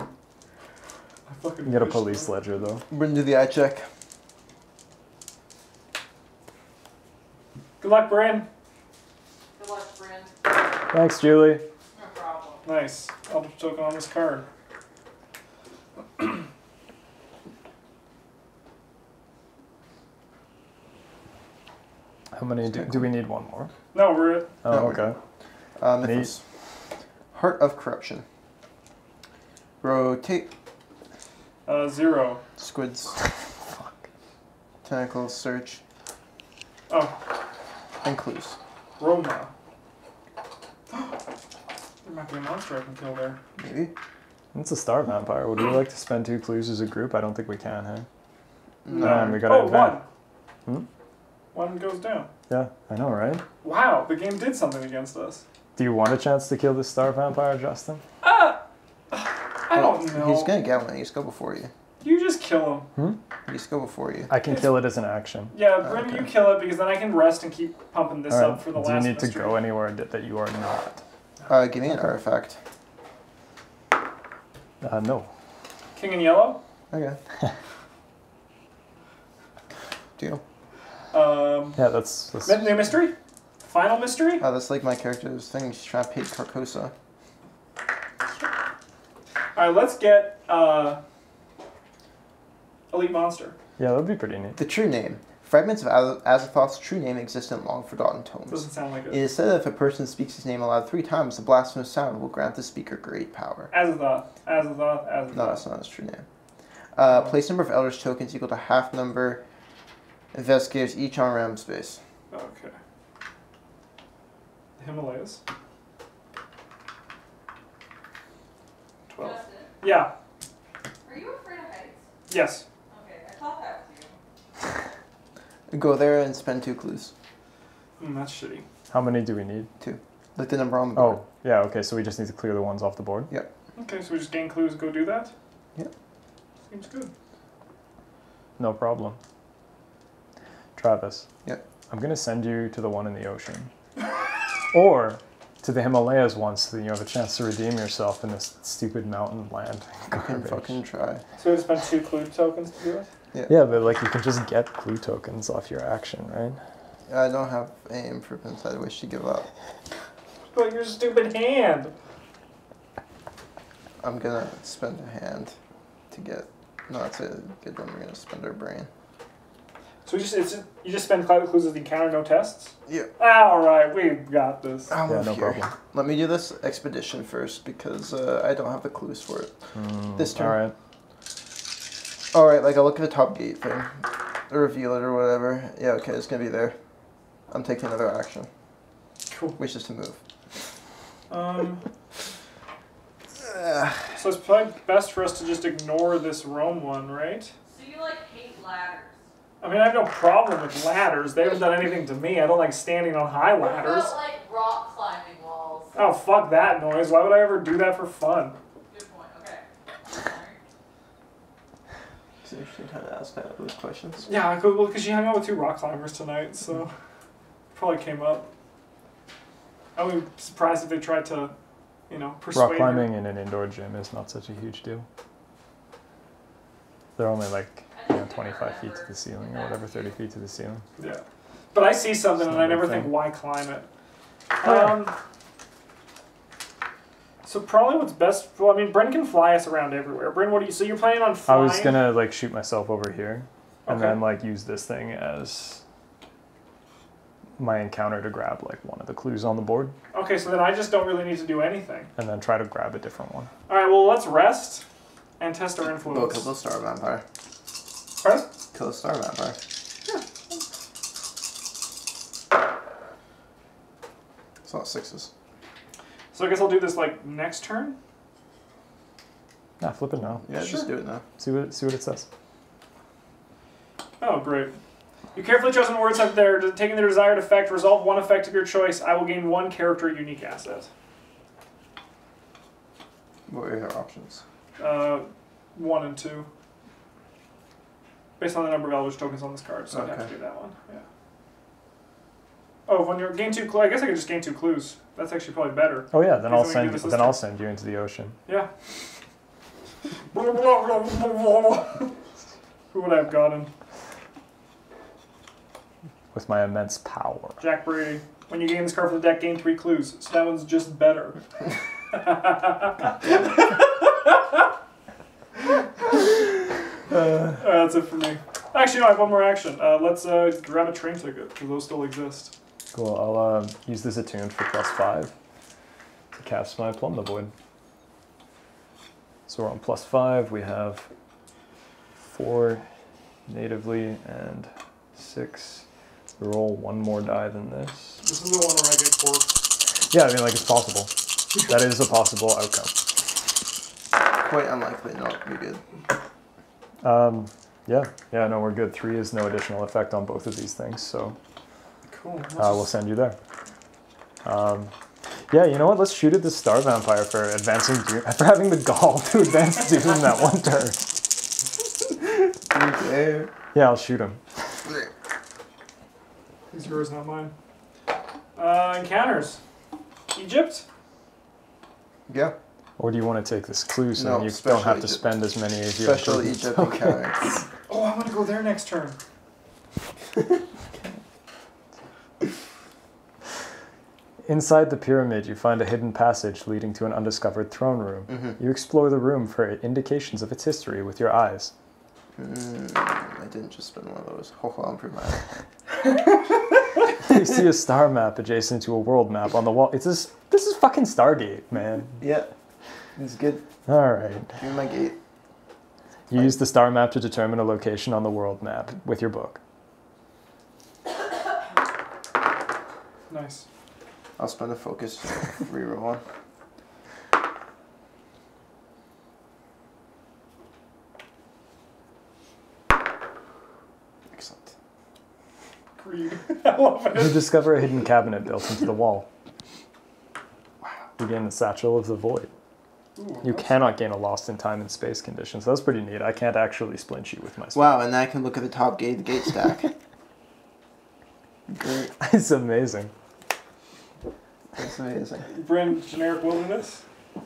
Speaker 1: I fucking
Speaker 3: get a police
Speaker 1: so.
Speaker 3: ledger, though.
Speaker 2: We're gonna do the eye check.
Speaker 1: Good luck, Bryn.
Speaker 4: Good luck, Bryn.
Speaker 3: Thanks, Julie.
Speaker 4: No problem.
Speaker 1: Nice. Eldritch token on this card.
Speaker 3: How many do, do we need one more?
Speaker 1: No, we're at
Speaker 3: Oh,
Speaker 2: No,
Speaker 3: okay.
Speaker 2: Uh, Mythos. Heart of Corruption. Rotate.
Speaker 1: Uh, zero.
Speaker 2: Squids. Fuck. Tentacles. Search.
Speaker 1: Oh,
Speaker 2: And clues.
Speaker 1: Roma. there might be a monster I can kill there.
Speaker 2: Maybe.
Speaker 3: It's a star vampire. Would we like to spend two clues as a group? I don't think we can, hey?
Speaker 2: No.
Speaker 3: Man, we gotta
Speaker 1: oh,
Speaker 3: advance.
Speaker 1: one.
Speaker 3: Hmm?
Speaker 1: One goes down.
Speaker 3: Yeah, I know, right?
Speaker 1: Wow, the game did something against us.
Speaker 3: Do you want a chance to kill this star vampire, Justin?
Speaker 1: I don't know.
Speaker 2: He's gonna get one. He's go before you.
Speaker 1: You just kill him.
Speaker 2: He's go before you.
Speaker 3: I can kill it as an action.
Speaker 1: Yeah,
Speaker 2: Oh,
Speaker 1: Bryn,
Speaker 2: okay.
Speaker 1: you kill it because then I can rest and keep pumping this
Speaker 3: All
Speaker 1: up for the
Speaker 3: Do
Speaker 1: last
Speaker 3: you need to go anywhere that, that you are not?
Speaker 2: Uh, give me an artifact.
Speaker 3: Uh, no.
Speaker 1: King in yellow.
Speaker 2: Okay. Deal.
Speaker 1: Um,
Speaker 3: Yeah, that's. that's
Speaker 1: mi- new mystery. Final mystery.
Speaker 2: Oh, that's like my character's thing. She's trying to pay Carcosa.
Speaker 1: All right, let's get uh, elite monster.
Speaker 3: yeah, that'd be pretty neat.
Speaker 2: The true name. Fragments of Az- Azathoth's true name exist in long forgotten tomes.
Speaker 1: Doesn't sound like
Speaker 2: It
Speaker 1: it.
Speaker 2: is said that if a person speaks his name aloud three times, the blasphemous sound will grant the speaker great power.
Speaker 1: Azathoth, Azathoth, Azathoth.
Speaker 2: No, that's not his true name. Uh, place number of Eldritch tokens equal to half number investigators each on random space.
Speaker 1: Okay. The Himalayas. Twelve.
Speaker 4: Justin,
Speaker 1: Yeah.
Speaker 4: are you afraid of heights?
Speaker 1: Yes.
Speaker 4: Okay, I thought that was you.
Speaker 2: Go there and spend two clues.
Speaker 1: Mm, that's shitty.
Speaker 3: How many do we need? Two.
Speaker 2: Like the number on the board.
Speaker 3: Oh, yeah, okay, so we just need to clear the ones off the board. Yep.
Speaker 1: Okay, so we just gain clues go do that.
Speaker 2: Yep.
Speaker 1: Seems good.
Speaker 3: No problem. Travis.
Speaker 2: Yep.
Speaker 3: I'm gonna send you to the one in the ocean. or to the Himalayas once so that you have a chance to redeem yourself in this stupid mountain land.
Speaker 2: You can
Speaker 3: garbage.
Speaker 2: fucking try.
Speaker 1: So we have to spend two clue tokens to do it.
Speaker 3: Yeah, but like you can just get clue tokens off your action, right?
Speaker 2: I don't have any improvements I wish to give up.
Speaker 1: But your stupid hand.
Speaker 2: I'm gonna spend a hand to get. No, that's a good one. We're gonna spend our brain.
Speaker 1: So we just it's just, you just spend cloud clues as the encounter, no tests.
Speaker 2: Yeah.
Speaker 1: All right, we got this.
Speaker 2: I'll
Speaker 3: Yeah, no
Speaker 2: here.
Speaker 3: problem.
Speaker 2: Let me do this expedition first because uh, I don't have the clues for it. This turn.
Speaker 3: All right.
Speaker 2: All right, like I'll look at the top gate thing, or reveal it or whatever. Yeah, okay, it's gonna be there. I'm taking another action,
Speaker 1: Cool.
Speaker 2: which is to move.
Speaker 1: Um,
Speaker 2: Ugh.
Speaker 1: So it's probably best for us to just ignore this Rome one, right?
Speaker 4: So you like hate ladders?
Speaker 1: I mean, I have no problem with ladders. They haven't done anything to me. I don't like standing on high
Speaker 4: What
Speaker 1: ladders.
Speaker 4: about like rock climbing walls?
Speaker 1: Oh, fuck that noise. Why would I ever do that for fun?
Speaker 4: Good point. Okay.
Speaker 2: It's an interesting time to ask that, those questions.
Speaker 1: Yeah, I could, well, because she hung out with two rock climbers tonight, so mm-hmm. probably came up. I would be surprised if they tried to, you know, persuade
Speaker 3: Rock
Speaker 1: her.
Speaker 3: climbing in an indoor gym is not such a huge deal. They're only like you know 25 feet to the ceiling or whatever, 30 feet to the ceiling.
Speaker 1: Yeah. But I see something and I never
Speaker 3: big
Speaker 1: think, why climb it?
Speaker 3: Oh.
Speaker 1: Um, so probably what's best. Well, I mean, Bryn can fly us around everywhere. Bryn, what do you? So you're planning on
Speaker 3: I was gonna like shoot myself over here, and
Speaker 1: Okay.
Speaker 3: then like use this thing as my encounter to grab like one of the clues on the board,
Speaker 1: Okay, so then I just don't really need to do anything.
Speaker 3: and then try to grab a different one.
Speaker 1: All right. Well, let's rest and test our
Speaker 2: Go
Speaker 1: influence.
Speaker 2: kill the star vampire.
Speaker 1: Pardon?
Speaker 2: Kill the star vampire. It's not sixes.
Speaker 1: So I guess I'll do this like next turn.
Speaker 3: Nah, flip it now.
Speaker 2: Yeah,
Speaker 1: Sure.
Speaker 2: just do it now.
Speaker 3: See what see what it says.
Speaker 1: Oh, great. Your carefully chosen words have their taking their desired effect. Resolve one effect of your choice. I will gain one character unique asset.
Speaker 2: What are your options?
Speaker 1: Uh, one and two. Based on the number of Eldritch tokens on this card, so I'd have to do that one. Yeah. Oh, when you're gain two clues, I guess I could just gain two clues. That's actually probably better.
Speaker 3: Oh yeah, then I'll
Speaker 1: so
Speaker 3: send
Speaker 1: do this this
Speaker 3: then. I'll send you into the ocean.
Speaker 1: Yeah. Who would I have gotten?
Speaker 3: with my immense power.
Speaker 1: Jack Brady. When you gain this card from the deck, gain three clues. So that one's just better. Uh, that's it for me. Actually, no, I have one more action. Uh, let's uh, grab a train ticket because those still exist.
Speaker 3: Cool. I'll uh, use this attuned for plus five to cast my plumb the void. So we're on plus five. We have four natively and six. We roll one more die than this.
Speaker 1: This is the one where I get four.
Speaker 3: Yeah, I mean, like it's possible. That is a possible outcome.
Speaker 2: Quite unlikely not to be good.
Speaker 3: Um, yeah, yeah, no, we're good. Three is no additional effect on both of these things, so
Speaker 1: Cool.
Speaker 3: uh, we'll send you there. Um, yeah, you know what? Let's shoot at the star vampire for advancing Doom, for having the gall to advance Doom that one turn.
Speaker 2: Okay.
Speaker 3: Yeah, I'll shoot him.
Speaker 1: He's yours, not mine. Uh, encounters. Egypt.
Speaker 2: Yeah.
Speaker 3: Or do you want to take this clue so
Speaker 2: No,
Speaker 3: then you don't have to
Speaker 2: Egypt.
Speaker 3: spend as many as you
Speaker 2: Special
Speaker 3: improvements?
Speaker 2: Egypt
Speaker 3: Okay.
Speaker 2: encounter.
Speaker 1: Oh, I want to go there next turn.
Speaker 3: Inside the pyramid, you find a hidden passage leading to an undiscovered throne room.
Speaker 2: Mm-hmm.
Speaker 3: You explore the room for indications of its history with your eyes.
Speaker 2: Mm, I didn't just spend one of those. I'll improve mine.
Speaker 3: you see a star map adjacent to a world map on the wall. It's this. This is fucking Stargate, man.
Speaker 2: Yeah. It's good.
Speaker 3: All right.
Speaker 2: Give me my gate.
Speaker 3: You use the star map to determine a location on the world map with your book.
Speaker 1: Nice.
Speaker 2: I'll spend a focus. Reroll one. Excellent.
Speaker 1: Creed. I love it.
Speaker 3: You discover a hidden cabinet built into the wall. You gain the Satchel of the Void.
Speaker 1: Ooh,
Speaker 3: You cannot gain a lost in time and space condition, so that's pretty neat. I can't actually splint you with my spell.
Speaker 2: Wow, and then I can look at the top gate, the gate stack. Great.
Speaker 3: it's amazing.
Speaker 2: That's amazing.
Speaker 1: Bryn, generic wilderness.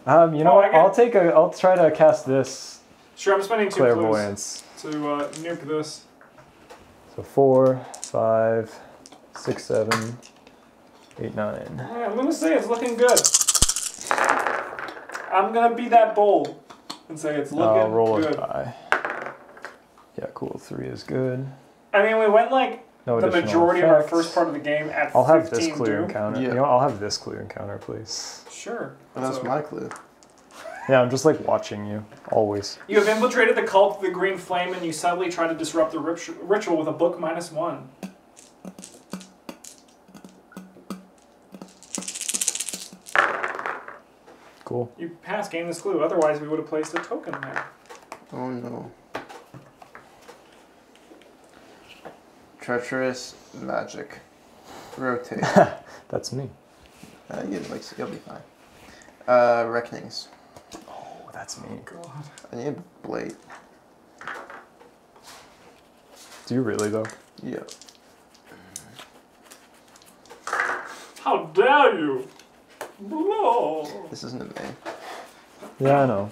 Speaker 3: Um, you know
Speaker 1: Oh,
Speaker 3: what?
Speaker 1: I get-
Speaker 3: I'll take a. I'll try to cast this
Speaker 1: Sure, I'm spending two clues
Speaker 3: clairvoyance.
Speaker 1: to uh, nuke this.
Speaker 3: So four, five, six, seven, eight, nine.
Speaker 1: Yeah, I'm gonna say it's looking good. I'm gonna be that bold and say it's looking
Speaker 3: I'll roll
Speaker 1: good.
Speaker 3: die. Yeah, cool. Three is good.
Speaker 1: I mean, we went like
Speaker 3: No
Speaker 1: the
Speaker 3: additional
Speaker 1: majority of our first part of the game at
Speaker 3: I'll have
Speaker 1: 15
Speaker 3: this clue
Speaker 1: Doom.
Speaker 3: encounter.
Speaker 2: Yeah.
Speaker 3: You know. I'll have this clue encounter, please.
Speaker 1: Sure.
Speaker 2: And that's
Speaker 1: So-
Speaker 2: my clue.
Speaker 3: Yeah, I'm just like watching you always.
Speaker 1: You have infiltrated the cult of the Green Flame, and you subtly try to disrupt the rit- ritual with a book minus one.
Speaker 3: Cool.
Speaker 1: You pass, gain this clue. Otherwise, we would have placed a token there.
Speaker 2: Oh no. Treacherous magic. Rotate.
Speaker 3: That's me.
Speaker 2: uh, you like you'll be fine. Uh, reckonings.
Speaker 3: Oh, that's me.
Speaker 1: God.
Speaker 2: I need a blade.
Speaker 3: Do you really though?
Speaker 2: Yeah.
Speaker 1: How dare you? Blow.
Speaker 2: This isn't a main.
Speaker 3: Yeah, I know.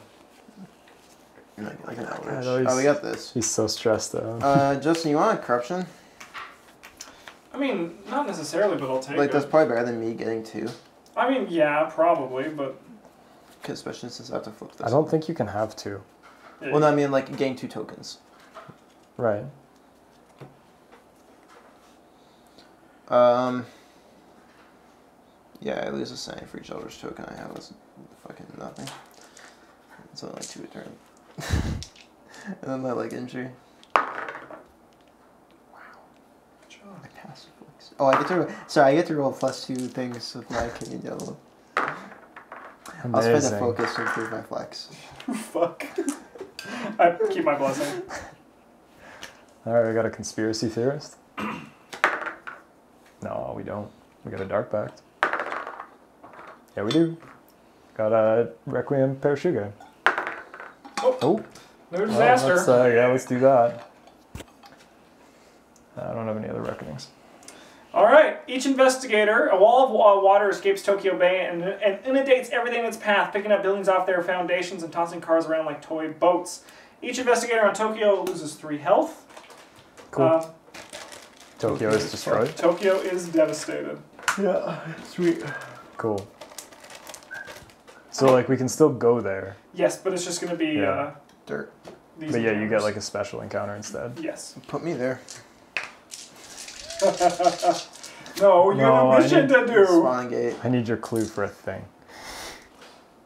Speaker 2: Like, like an
Speaker 3: God, always-
Speaker 2: Oh, we got this.
Speaker 3: He's so stressed out.
Speaker 2: Uh, Justin, you want a corruption?
Speaker 1: I mean, not necessarily, but I'll take
Speaker 2: Like
Speaker 1: it.
Speaker 2: Like, that's probably better than me getting two,
Speaker 1: I mean, yeah, probably, but.
Speaker 2: cause especially since I have to flip this.
Speaker 3: I don't think you can have two.
Speaker 1: Yeah,
Speaker 2: Well, no, I mean like gain two tokens.
Speaker 3: Right.
Speaker 2: Um. Yeah, I lose a sign for each Eldritch token I have. That's fucking nothing. It's only like two a turn. and then my like injury. I pass. Oh, I get to. Roll, sorry, I get to roll plus two things with my Kenyan yellow. I'll spend a focus to improve my flex.
Speaker 1: Fuck. I keep my blessing.
Speaker 3: All right, we got a conspiracy theorist. no, we don't. We got a dark pact. Yeah, we do. Got a Requiem per Shuggay.
Speaker 1: Oh,
Speaker 3: Oh,
Speaker 1: no
Speaker 3: well,
Speaker 1: disaster.
Speaker 3: let's, uh, yeah, let's do that. I don't have any other reckonings.
Speaker 1: All right. Each investigator, a wall of water escapes Tokyo Bay and, and inundates everything in its path, picking up buildings off their foundations and tossing cars around like toy boats. Each investigator on Tokyo loses three health.
Speaker 3: Cool.
Speaker 1: Um,
Speaker 3: Tokyo is destroyed.
Speaker 1: Tokyo is devastated.
Speaker 2: Yeah, sweet.
Speaker 3: Cool. So like we can still go there,
Speaker 1: Yes, but it's just going to be
Speaker 3: Yeah.
Speaker 1: uh,
Speaker 2: Dirt.
Speaker 1: these.
Speaker 3: but yeah, you get
Speaker 1: encounters.
Speaker 3: like a special encounter instead.
Speaker 1: Yes.
Speaker 2: Put me there.
Speaker 1: No, you
Speaker 3: No,
Speaker 1: have a mission
Speaker 3: need-
Speaker 1: to do.
Speaker 2: Spawn gate.
Speaker 3: I need your clue for a thing.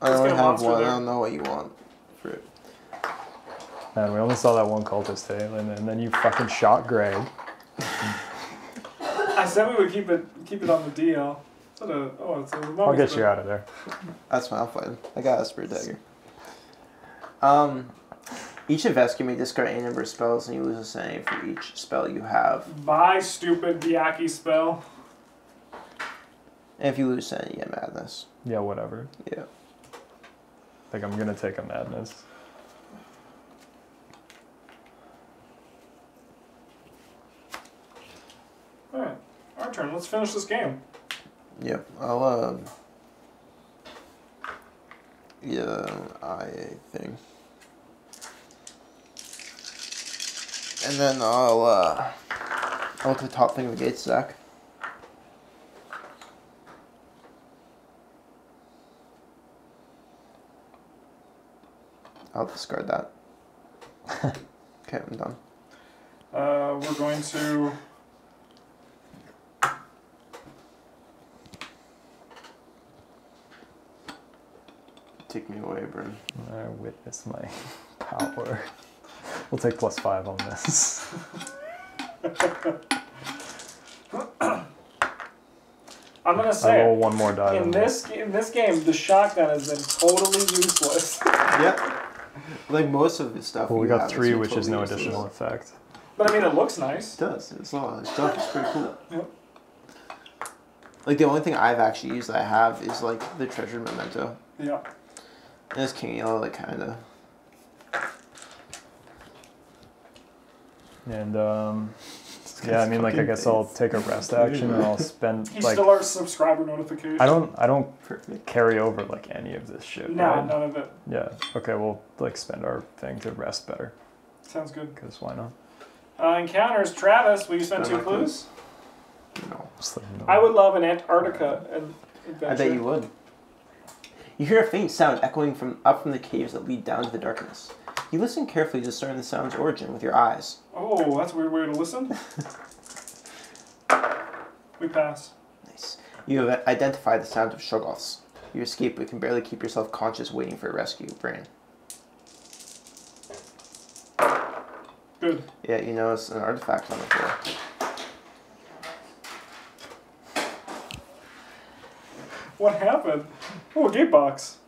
Speaker 2: I
Speaker 1: Let's
Speaker 2: only
Speaker 1: get a
Speaker 2: have
Speaker 1: monster
Speaker 2: one.
Speaker 1: there.
Speaker 2: I don't know what you want for it.
Speaker 3: Man, we only saw that one cultist, eh? And then, and then you fucking shot Greg.
Speaker 1: I said we would keep it keep it on the DL. Is that a, oh, it's a
Speaker 3: I'll get you out of there.
Speaker 2: That's fine. I'll fight. I got a spirit dagger. Um, each investigator may discard any number of spells, and you lose a sanity for each spell you have.
Speaker 1: Bye, stupid Diaki spell.
Speaker 2: And if you lose sanity, you get madness.
Speaker 3: Yeah, whatever.
Speaker 2: Yeah.
Speaker 3: Like I'm gonna take a madness.
Speaker 1: Alright, our turn. Let's finish this game.
Speaker 2: Yep. I'll um. Yeah, I thing. And then I'll uh. I'll look the top thing of the gate stack. I'll discard that. okay, I'm done.
Speaker 1: Uh, we're going to.
Speaker 2: Take me away, Bryn.
Speaker 3: I witness my power. We'll take plus five on this.
Speaker 1: I'm gonna say
Speaker 3: I
Speaker 1: say
Speaker 3: roll
Speaker 1: it.
Speaker 3: one more die.
Speaker 1: in
Speaker 3: on
Speaker 1: this in this game, the shotgun has been totally useless.
Speaker 2: Yep. Like most of the stuff.
Speaker 3: Well, we got
Speaker 2: have,
Speaker 3: three, which is no
Speaker 2: useless.
Speaker 3: additional effect.
Speaker 1: But I mean, it looks nice.
Speaker 2: It does. It's a lot of stuff. It's pretty cool.
Speaker 1: Yep.
Speaker 2: Like the only thing I've actually used that I have is like the treasure memento.
Speaker 1: Yeah.
Speaker 2: And it's King Yellow, like kinda.
Speaker 3: And um, yeah, I mean, like I guess I'll take a rest action and I'll spend
Speaker 1: He's
Speaker 3: like
Speaker 1: still our subscriber notification.
Speaker 3: I don't I don't carry over like any of this shit.
Speaker 1: Nah,
Speaker 3: right?
Speaker 1: none of it.
Speaker 3: Yeah. Okay, we'll like spend our thing to rest better.
Speaker 1: Sounds good.
Speaker 3: Cause why not?
Speaker 1: Uh, encounters. Travis, will you spend
Speaker 2: Spend
Speaker 1: two clues?
Speaker 2: No.
Speaker 3: Like, no.
Speaker 1: I would love an Antarctica ad- adventure.
Speaker 2: I bet you would. You hear a faint sound echoing from up from the caves that lead down to the darkness. You listen carefully to discern the sound's origin with your eyes.
Speaker 1: Oh, that's a weird way to listen. we pass.
Speaker 2: Nice. You have identified the sound of Shoggoths. You escape but can barely keep yourself conscious waiting for a rescue. Brain.
Speaker 1: Good.
Speaker 2: Yeah, you notice an artifact on the floor.
Speaker 1: What happened? Oh, a gate box.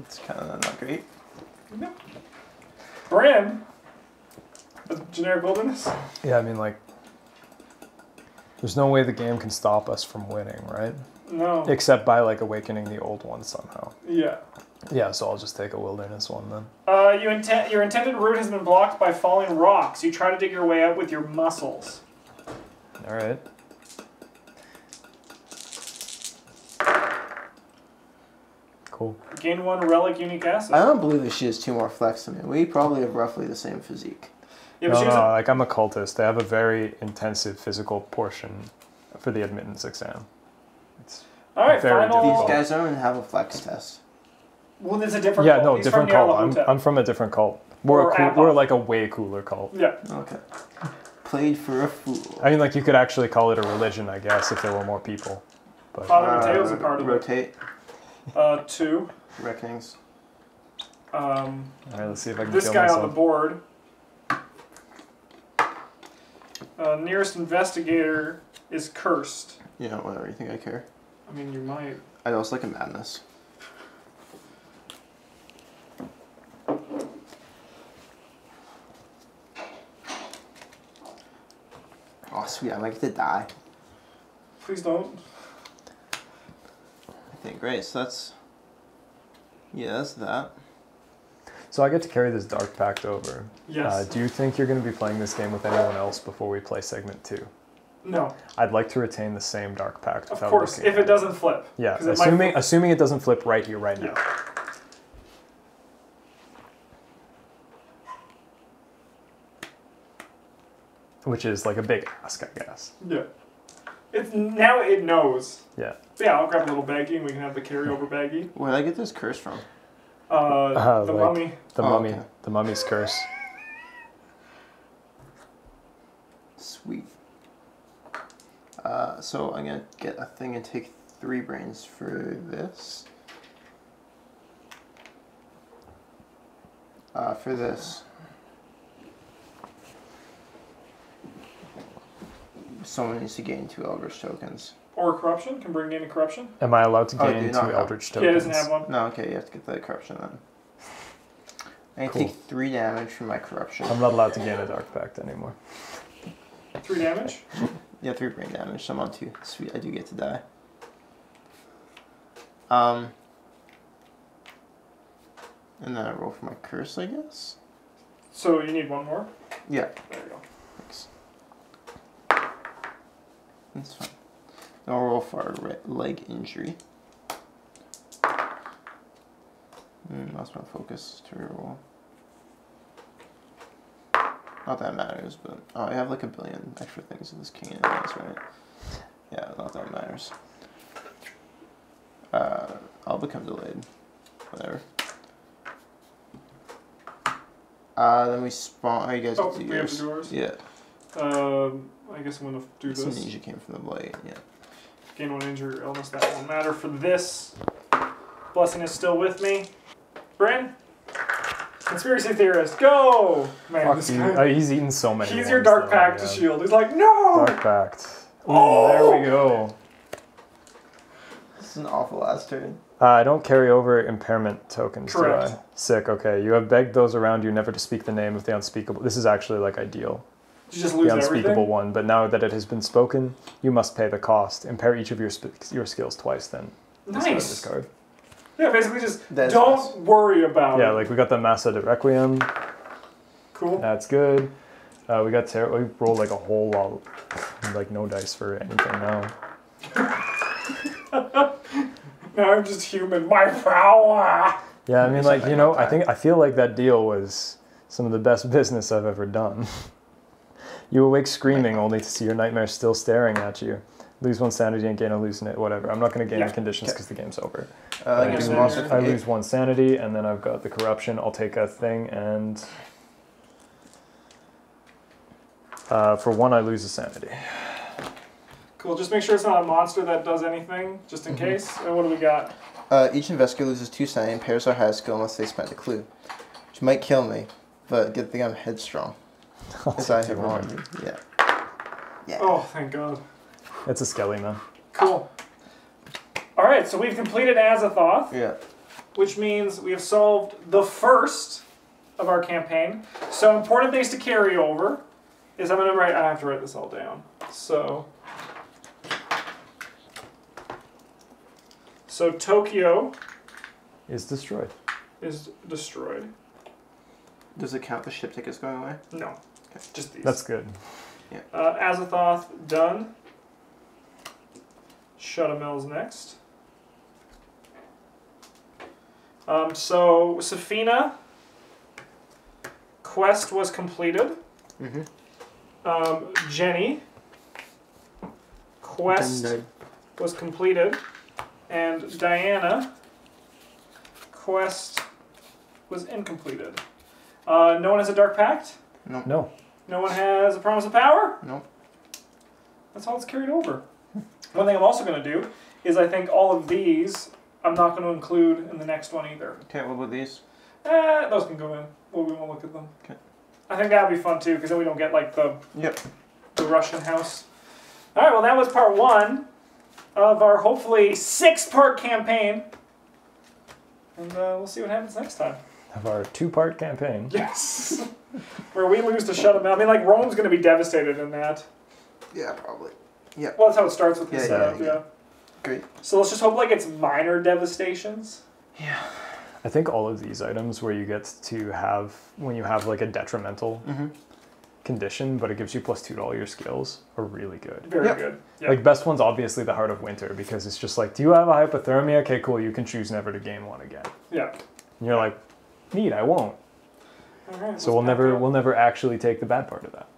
Speaker 2: It's kind of not great.
Speaker 1: Bryn, a generic wilderness.
Speaker 3: Yeah, I mean, like, there's no way the game can stop us from winning, right?
Speaker 1: No.
Speaker 3: Except by like awakening the old one somehow.
Speaker 1: Yeah.
Speaker 3: Yeah, so I'll just take a wilderness one then.
Speaker 1: Uh, you intent your intended route has been blocked by falling rocks. You try to dig your way out with your muscles.
Speaker 3: All right. Cool.
Speaker 1: Gain one relic unique asset.
Speaker 2: I don't believe that she has two more flex than me. We probably have roughly the same physique.
Speaker 1: yeah, but
Speaker 3: no, no,
Speaker 1: a-
Speaker 3: like I'm a cultist. They have a very intensive physical portion for the admittance exam. It's
Speaker 1: all right,
Speaker 3: very
Speaker 1: final.
Speaker 2: These guys don't even have a flex test.
Speaker 1: Well, there's a different.
Speaker 3: yeah,
Speaker 1: cult.
Speaker 3: no,
Speaker 1: He's
Speaker 3: different cult. I'm, I'm from a different cult. We're
Speaker 1: Or
Speaker 3: a cool, we're like a way cooler cult.
Speaker 1: Yeah.
Speaker 2: Okay. Played for a fool.
Speaker 3: I mean, like you could actually call it a religion, I guess, if there were more people. But
Speaker 1: Father Mateo's a
Speaker 2: Uh,
Speaker 1: part of it.
Speaker 2: Rotate.
Speaker 1: Uh, two.
Speaker 2: Reckonings.
Speaker 1: Um,
Speaker 3: all right, let's see if I can
Speaker 1: this
Speaker 3: kill
Speaker 1: guy
Speaker 3: myself.
Speaker 1: on the board. Uh, nearest investigator is cursed.
Speaker 2: Yeah, whatever. You think I care?
Speaker 1: I mean, you might.
Speaker 2: I know it's like a madness. Oh, sweet. I might get to die.
Speaker 1: Please don't.
Speaker 2: I think. Great. So that's. Yeah, that's that.
Speaker 3: So I get to carry this dark pact over.
Speaker 1: Yes.
Speaker 3: Uh, do you think you're going to be playing this game with anyone else before we play segment two?
Speaker 1: no.
Speaker 3: I'd like to retain the same dark pact.
Speaker 1: Of course, if it doesn't flip.
Speaker 3: Yeah, assuming
Speaker 1: flip.
Speaker 3: assuming it doesn't flip right here, right now.
Speaker 1: Yeah.
Speaker 3: Which is like a big ask, I guess.
Speaker 1: Yeah. It's now it knows.
Speaker 3: Yeah.
Speaker 1: Yeah, I'll grab a little baggie and we can have the carryover baggie.
Speaker 2: Where did I get this curse from?
Speaker 1: Uh,
Speaker 3: Uh,
Speaker 1: the
Speaker 3: like-
Speaker 1: mummy.
Speaker 3: The
Speaker 2: Oh,
Speaker 3: mummy,
Speaker 2: okay.
Speaker 3: the mummy's curse.
Speaker 2: Sweet. Uh, so I'm gonna get a thing and take three brains for this. Uh, for this. Someone needs to gain two Eldritch tokens.
Speaker 1: Or corruption can bring in a corruption.
Speaker 3: Am I allowed to
Speaker 2: Oh,
Speaker 3: gain
Speaker 2: do
Speaker 3: two
Speaker 2: not have-
Speaker 3: Eldritch
Speaker 1: Yeah,
Speaker 3: tokens?
Speaker 1: it doesn't have one.
Speaker 2: No, okay, you have to get the corruption then. I
Speaker 3: Cool.
Speaker 2: take three damage from my corruption.
Speaker 3: I'm not allowed to gain a dark pact anymore.
Speaker 1: Three damage.
Speaker 2: Yeah, three brain damage. So I'm on two. Sweet, I do get to die. Um, and then I roll for my curse, I guess.
Speaker 1: So you need one more.
Speaker 2: Yeah,
Speaker 1: There you go.
Speaker 2: thanks. That's fine. I'll roll for a leg injury. Hmm, lost my focus to reroll. Not that matters, but oh, I have like a billion extra things in this king and that's right. Yeah, not that matters. Uh, I'll become delayed. Whatever. Uh, then we spawn. Oh, you guys
Speaker 1: Oh,
Speaker 2: do yours. Yeah.
Speaker 1: Um, I guess I'm gonna do
Speaker 2: Some
Speaker 1: this.
Speaker 2: ninja came from the blade. Yeah.
Speaker 1: Gain one injury or illness. That won't matter for this. Blessing is still with me. Bryn. Conspiracy theorist, go! Man,
Speaker 3: Fuck
Speaker 1: this
Speaker 3: you.
Speaker 1: guy.
Speaker 3: Uh, he's eaten so many.
Speaker 1: He's your dark
Speaker 3: though,
Speaker 1: pact
Speaker 3: yeah.
Speaker 1: shield. He's like, no!
Speaker 3: Dark pact. Ooh,
Speaker 1: Oh!
Speaker 3: there we go.
Speaker 2: This is an awful last turn.
Speaker 3: Uh, I don't carry over impairment tokens,
Speaker 1: Correct.
Speaker 3: do I? Sick. Okay, you have begged those around you never to speak the name of the unspeakable. This is actually like ideal,
Speaker 1: You just lose
Speaker 3: the unspeakable
Speaker 1: everything.
Speaker 3: one. But now that it has been spoken, you must pay the cost. Impair each of your sp- your skills twice. Then discard
Speaker 1: Nice.
Speaker 3: this card.
Speaker 1: Yeah, basically just
Speaker 2: That's
Speaker 1: don't
Speaker 2: nice.
Speaker 1: worry about
Speaker 3: Yeah,
Speaker 1: it.
Speaker 3: like we got the Massa di Requiem.
Speaker 1: cool.
Speaker 3: That's good. Uh, we got ter- we rolled like a whole lot, like no dice for anything now.
Speaker 1: Now I'm just human. My power.
Speaker 3: Yeah, I mean, like
Speaker 2: like
Speaker 3: you know, I think I feel like that deal was some of the best business I've ever done. You awake screaming only to see your nightmare still staring at you. Lose one sanity and gain a hallucinate, whatever. I'm not going to gain
Speaker 1: Yeah.
Speaker 3: the conditions because the game's over.
Speaker 2: Uh,
Speaker 3: I,
Speaker 2: I do
Speaker 3: lose,
Speaker 2: monster
Speaker 1: I
Speaker 2: for
Speaker 3: I
Speaker 2: eight.
Speaker 3: lose one sanity, and then I've got the corruption. I'll take a thing, and uh, for one, I lose a sanity.
Speaker 1: Cool. Just make sure it's not a monster that does anything, just in
Speaker 3: Mhm.
Speaker 1: case. And what do we got?
Speaker 2: Uh, each investigator loses two sanity and pairs our highest skill unless they spend a clue. Which might kill me, but good thing I'm headstrong.
Speaker 3: I'll
Speaker 2: As I
Speaker 3: take
Speaker 2: have
Speaker 3: two on.
Speaker 2: Yeah. Yeah.
Speaker 1: Oh, thank God.
Speaker 3: It's a skelly man.
Speaker 1: Cool. All right, so we've completed Azathoth.
Speaker 2: Yeah.
Speaker 1: which means we have solved the first of our campaign. So important things to carry over is I'm gonna write. I have to write this all down. So. So Tokyo
Speaker 3: Is destroyed.
Speaker 1: is destroyed.
Speaker 2: Does it count the ship tickets going away?
Speaker 1: No, just these.
Speaker 3: That's good.
Speaker 1: Uh, Azathoth done. Shudde M'ell's next. Um, so Sefina quest was completed.
Speaker 2: Mm-hmm.
Speaker 1: Um, Jenny quest was completed, and Diana quest was incompleted. Uh, no one has a dark pact.
Speaker 3: No.
Speaker 1: No one has a promise of power.
Speaker 2: Nope.
Speaker 1: That's all it's carried over. One thing I'm also going to do is I think all of these I'm not going to include in the next one either.
Speaker 2: Okay, what about these?
Speaker 1: Eh, those can go in. We'll, we won't look at them.
Speaker 2: Okay.
Speaker 1: I think that would be fun too because then we don't get like the
Speaker 2: Yep.
Speaker 1: the Russian house. All right, well that was part one of our hopefully six-part campaign, and uh, we'll see what happens next time.
Speaker 3: Of our two-part campaign.
Speaker 1: Yes, where we lose to Shudde M'ell. I mean, like Rome's going to be devastated in that.
Speaker 2: Yeah, probably. Yeah.
Speaker 1: Well, that's how it starts with this
Speaker 2: Yeah, yeah,
Speaker 1: setup. Yeah,
Speaker 2: yeah. Great.
Speaker 1: So let's just hope like it's minor devastations.
Speaker 2: Yeah.
Speaker 3: I think all of these items where you get to have when you have like a detrimental
Speaker 2: Mm-hmm.
Speaker 3: condition, but it gives you plus two to all your skills, are really good.
Speaker 1: Very
Speaker 2: Yep.
Speaker 1: good. Yeah.
Speaker 3: Like best one's obviously the Heart of Winter because it's just like, do you have a hypothermia? Okay, cool. You can choose never to gain one again.
Speaker 1: yeah.
Speaker 3: And you're like, neat. I won't.
Speaker 1: Right.
Speaker 3: So we'll never we'll never actually take the bad part of that.